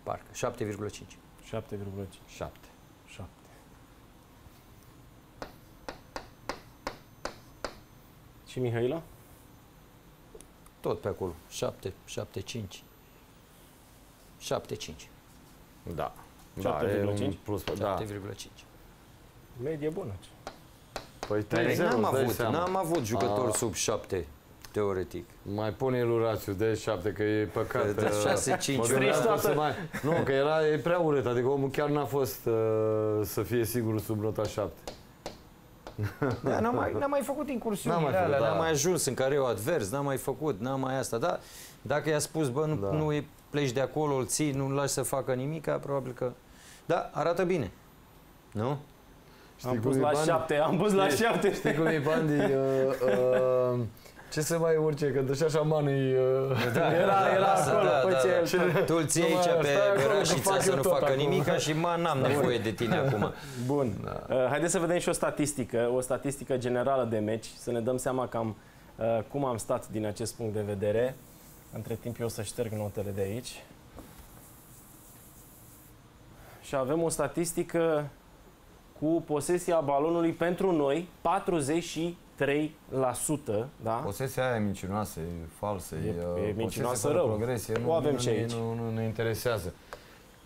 [SPEAKER 2] Parcă, 7,5.
[SPEAKER 1] 7,5.
[SPEAKER 3] 7.
[SPEAKER 1] 7. Și Mihaila?
[SPEAKER 2] Tot pe acolo, 7, 7, 5. 7, 5.
[SPEAKER 3] Da. Da, e
[SPEAKER 1] 7,5?
[SPEAKER 3] un plus. Da.
[SPEAKER 2] 7,5.
[SPEAKER 1] Medie bună.
[SPEAKER 3] Păi 3-0,
[SPEAKER 2] Păi n-am
[SPEAKER 3] îți dai
[SPEAKER 2] avut,
[SPEAKER 3] seama.
[SPEAKER 2] n-am avut jucători
[SPEAKER 3] A.
[SPEAKER 2] sub 7, teoretic.
[SPEAKER 3] Mai pune el Urațiu de 7, că e păcat.
[SPEAKER 2] Că de
[SPEAKER 3] uh,
[SPEAKER 2] 6, 5.
[SPEAKER 3] mă gândeam
[SPEAKER 1] Strici
[SPEAKER 3] că să
[SPEAKER 1] toată.
[SPEAKER 3] mai... Nu, că era e prea urât, adică omul chiar n-a fost uh, să fie sigur sub nota 7.
[SPEAKER 2] Da, n-am mai, n-am mai făcut
[SPEAKER 3] N-am
[SPEAKER 2] incursiunile
[SPEAKER 3] mai făcut,
[SPEAKER 2] alea,
[SPEAKER 3] da.
[SPEAKER 2] n-am mai ajuns în care eu advers, n-am mai făcut, n-am mai asta, da? Dacă i-a spus, bă, nu,
[SPEAKER 3] Da.
[SPEAKER 2] nu e, pleci de acolo, îl ții, nu-l lași să facă nimic, probabil că... Da, arată bine. Nu?
[SPEAKER 3] Știi
[SPEAKER 1] Am
[SPEAKER 3] cum
[SPEAKER 1] pus
[SPEAKER 3] e
[SPEAKER 1] la
[SPEAKER 3] Bandi?
[SPEAKER 1] 7, am pus la 7.
[SPEAKER 3] Știi cum e Bandi? Uh, uh, ce să mai urce, că dă așa manii... Uh,
[SPEAKER 2] Da,
[SPEAKER 1] Era- era
[SPEAKER 2] lasă,
[SPEAKER 1] acolo,
[SPEAKER 2] da,
[SPEAKER 1] păi
[SPEAKER 2] da,
[SPEAKER 1] ce-
[SPEAKER 2] da. Tu îl ții
[SPEAKER 3] Nu,
[SPEAKER 2] aici
[SPEAKER 3] mă,
[SPEAKER 2] pe
[SPEAKER 3] stai acolo, că
[SPEAKER 2] Rașița
[SPEAKER 3] fac
[SPEAKER 2] să
[SPEAKER 3] eu
[SPEAKER 2] nu
[SPEAKER 3] tot
[SPEAKER 2] facă
[SPEAKER 3] acum.
[SPEAKER 2] nimic și mă, n-am nevoie de tine acum.
[SPEAKER 1] Bun. Uh, haideți să vedem și o statistică, o statistică generală de meci, să ne dăm seama cam uh, cum am stat din acest punct de vedere. Între timp eu o să șterg notele de aici. Și avem o statistică cu posesia balonului pentru noi 43%, da?
[SPEAKER 3] Posesia aia e mincinoasă, e falsă,
[SPEAKER 1] E-
[SPEAKER 3] e,
[SPEAKER 1] e
[SPEAKER 3] uh,
[SPEAKER 1] mincinoasă
[SPEAKER 3] posesia fără
[SPEAKER 1] rău.
[SPEAKER 3] progresie, nu,
[SPEAKER 1] O avem
[SPEAKER 3] nu,
[SPEAKER 1] și
[SPEAKER 3] ne-
[SPEAKER 1] aici.
[SPEAKER 3] Nu, nu, ne interesează.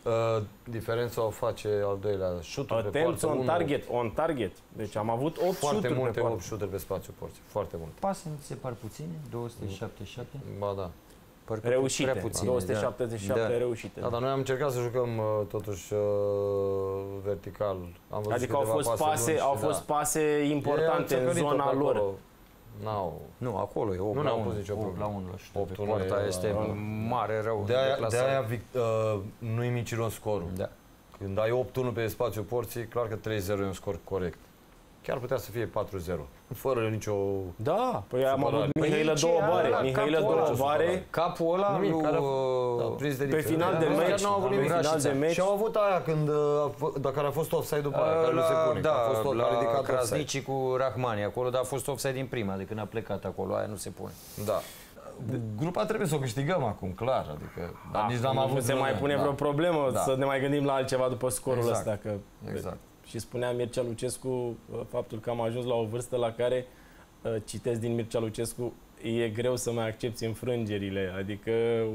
[SPEAKER 3] Uh, diferența o face al doilea șuturi pe
[SPEAKER 1] Attempts
[SPEAKER 3] poartă.
[SPEAKER 1] on
[SPEAKER 3] unul,
[SPEAKER 1] target, on target. Deci am avut 8
[SPEAKER 3] Foarte
[SPEAKER 1] șuturi pe
[SPEAKER 3] multe
[SPEAKER 1] poartă.
[SPEAKER 3] 8 șuturi pe spațiu porții. Foarte multe.
[SPEAKER 2] Pase mi se par puține, 277.
[SPEAKER 3] Ba da.
[SPEAKER 2] Parcă
[SPEAKER 1] Reușite,
[SPEAKER 2] prea puține,
[SPEAKER 1] 277
[SPEAKER 2] da.
[SPEAKER 1] reușite.
[SPEAKER 3] Da, dar noi am încercat să jucăm uh, totuși uh, vertical. Am văzut
[SPEAKER 1] Adică au
[SPEAKER 3] câteva
[SPEAKER 1] fost pase,
[SPEAKER 3] lungi
[SPEAKER 1] au
[SPEAKER 3] și
[SPEAKER 1] fost
[SPEAKER 3] da.
[SPEAKER 1] pase
[SPEAKER 3] Ei
[SPEAKER 1] importante
[SPEAKER 3] au
[SPEAKER 1] în
[SPEAKER 3] țăcărit-o
[SPEAKER 1] zona
[SPEAKER 3] pe
[SPEAKER 1] lor.
[SPEAKER 3] acolo. N-au.
[SPEAKER 2] Nu, acolo e 8
[SPEAKER 3] Nu
[SPEAKER 2] la
[SPEAKER 3] ne-au
[SPEAKER 2] 1.
[SPEAKER 3] pus nicio
[SPEAKER 2] 8
[SPEAKER 3] problemă.
[SPEAKER 2] la 1 la șut.
[SPEAKER 3] Opt
[SPEAKER 2] Pe
[SPEAKER 3] unu
[SPEAKER 2] poarta
[SPEAKER 3] e la-
[SPEAKER 2] este mare rău.
[SPEAKER 3] De aia, de
[SPEAKER 2] clasare.
[SPEAKER 3] aia vic- uh, nu-i micilor scorul.
[SPEAKER 2] Da.
[SPEAKER 3] Când ai 8-1 pe spațiu porții, clar că 3-0 e un scor corect. Chiar putea să fie 4-0. Fără nicio...
[SPEAKER 1] Da, păi am
[SPEAKER 3] Supărare.
[SPEAKER 1] avut
[SPEAKER 2] Păi
[SPEAKER 1] Mihailă
[SPEAKER 2] ce
[SPEAKER 1] două
[SPEAKER 2] era
[SPEAKER 1] bare,
[SPEAKER 2] la
[SPEAKER 1] Mihailă
[SPEAKER 2] capul
[SPEAKER 1] două
[SPEAKER 2] ăla?
[SPEAKER 1] bare.
[SPEAKER 2] Capul ăla
[SPEAKER 3] Nimic,
[SPEAKER 2] lui...
[SPEAKER 3] care a-
[SPEAKER 2] uh,
[SPEAKER 3] Da, prins de
[SPEAKER 1] Pe
[SPEAKER 3] diferență.
[SPEAKER 1] final de
[SPEAKER 3] Da, chiar
[SPEAKER 1] meci,
[SPEAKER 3] n-au avut
[SPEAKER 1] pe
[SPEAKER 3] nimic.
[SPEAKER 1] final de meci.
[SPEAKER 3] Și au avut aia când, uh, a f- dacă a fost offside după aia, care nu se pune. că
[SPEAKER 2] da,
[SPEAKER 3] a fost tot, a
[SPEAKER 2] la
[SPEAKER 3] ridicat offside.
[SPEAKER 2] Krasnici cu Rahmani acolo, dar a fost offside din prima, de când a plecat acolo, aia nu se pune.
[SPEAKER 3] Da. Grupa trebuie să o câștigăm acum, clar. Adică, dar nici n-am
[SPEAKER 1] nu
[SPEAKER 3] avut
[SPEAKER 1] se mai
[SPEAKER 3] vreme.
[SPEAKER 1] pune
[SPEAKER 3] Da.
[SPEAKER 1] vreo problemă
[SPEAKER 3] Da.
[SPEAKER 1] să ne mai gândim la altceva după scorul
[SPEAKER 3] Exact.
[SPEAKER 1] ăsta. Că,
[SPEAKER 3] Exact.
[SPEAKER 1] Și spunea Mircea Lucescu uh, faptul că am ajuns la o vârstă la care, uh, citesc din Mircea Lucescu, e greu să mai accepti înfrângerile. Adică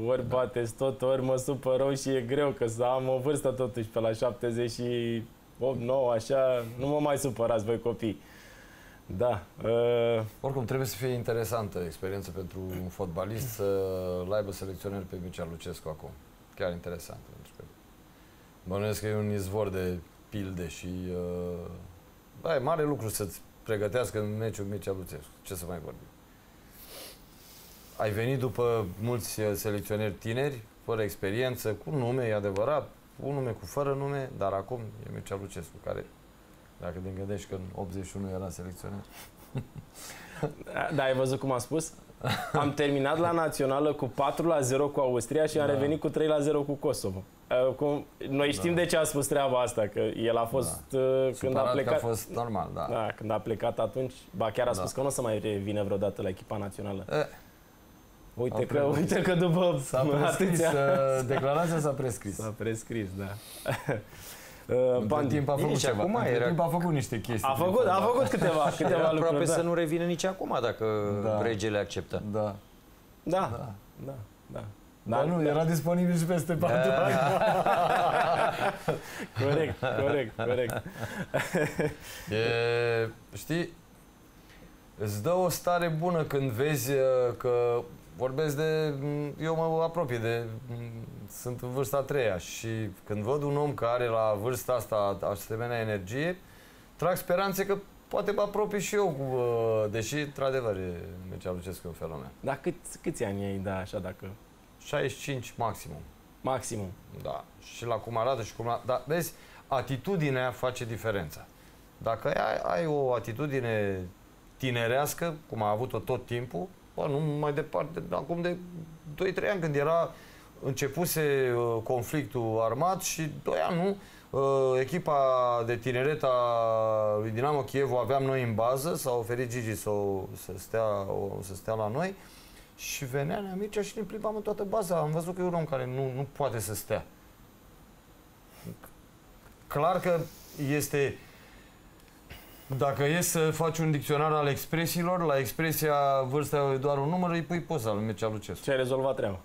[SPEAKER 1] ori
[SPEAKER 3] Da.
[SPEAKER 1] bateți tot, ori mă supăr rău și e greu, că să am o vârstă totuși pe la 78, 9, așa, nu mă mai supărați voi copii. Da. Uh,
[SPEAKER 3] Oricum, trebuie să fie interesantă experiență pentru un fotbalist să-l aibă selecționer pe Mircea Lucescu acum. Chiar interesant, pentru că bănuiesc că e un izvor de pilde și uh, da, e mare lucru să-ți pregătească în meciul Mircea Lucescu. Ce să mai vorbim? Ai venit după mulți uh, selecționeri tineri, fără experiență, cu nume, e adevărat, cu nume, cu fără nume, dar acum e Mircea Lucescu, care, dacă te gândești că în 81 era selecționer,
[SPEAKER 1] Da, ai văzut cum a spus? Am terminat la națională cu 4 la 0 cu Austria și am
[SPEAKER 3] Da.
[SPEAKER 1] revenit cu 3 la 0 cu Kosovo. Uh, Cum, noi știm de ce a spus treaba asta, că el a fost uh, când a
[SPEAKER 3] Supărat
[SPEAKER 1] plecat.
[SPEAKER 3] că a fost normal, da.
[SPEAKER 1] Da, când a plecat atunci, ba chiar a
[SPEAKER 3] Da.
[SPEAKER 1] spus că nu o să mai revină vreodată la echipa națională.
[SPEAKER 3] Eh,
[SPEAKER 1] Uite
[SPEAKER 3] a
[SPEAKER 1] că,
[SPEAKER 3] prescris.
[SPEAKER 1] uite că după
[SPEAKER 3] S-a prescris,
[SPEAKER 1] atâția...
[SPEAKER 3] uh, declarația s-a prescris.
[SPEAKER 1] S-a prescris, da. Uh,
[SPEAKER 3] Între
[SPEAKER 1] Pan-
[SPEAKER 3] timp a făcut
[SPEAKER 2] Nici
[SPEAKER 3] ceva.
[SPEAKER 2] acum
[SPEAKER 3] Între
[SPEAKER 2] era-
[SPEAKER 3] timp a făcut niște chestii.
[SPEAKER 1] a făcut, a făcut câteva, câteva
[SPEAKER 2] Era
[SPEAKER 1] lucruri.
[SPEAKER 2] aproape
[SPEAKER 1] Da.
[SPEAKER 2] să nu revină nici acum dacă
[SPEAKER 3] Da.
[SPEAKER 2] regele acceptă.
[SPEAKER 3] Da.
[SPEAKER 1] Da, da, da. da.
[SPEAKER 3] Dar nu, era disponibil și peste patru ani.
[SPEAKER 1] Corect, corect, corect.
[SPEAKER 3] E, știi, îți dă o stare bună când vezi uh, că vorbesc de... m, Eu mă apropii de... m, Sunt în vârsta a treia și când văd un om care are la vârsta asta asemenea energie, trag speranțe că poate mă apropii și eu, cu, uh, deși, într-adevăr, e Mircea Lucescu un fenomen.
[SPEAKER 1] Dar câți, câți ani ai, da, așa, dacă...
[SPEAKER 3] 65 maximum.
[SPEAKER 1] Maximum.
[SPEAKER 3] Da. Și la cum arată și cum... Dar vezi, atitudinea face diferența. Dacă ai, ai o atitudine tinerească, cum a avut-o tot timpul, bă, nu mai departe, acum de 2-3 ani, când era începuse uh, conflictul armat și 2 ani, nu? Uh, echipa de tineret a lui Dinamo Kiev o aveam noi în bază, s-a oferit Gigi să, o, să, stea, o, să stea la noi și venea Nea Mircea și ne plimbam în toată baza. Am văzut că e un om care nu, nu poate să stea. Clar că este... Dacă e să faci un dicționar al expresiilor, la expresia vârsta e doar un număr, îi pui poza lui Mircea Lucescu.
[SPEAKER 1] Ce ai rezolvat treaba?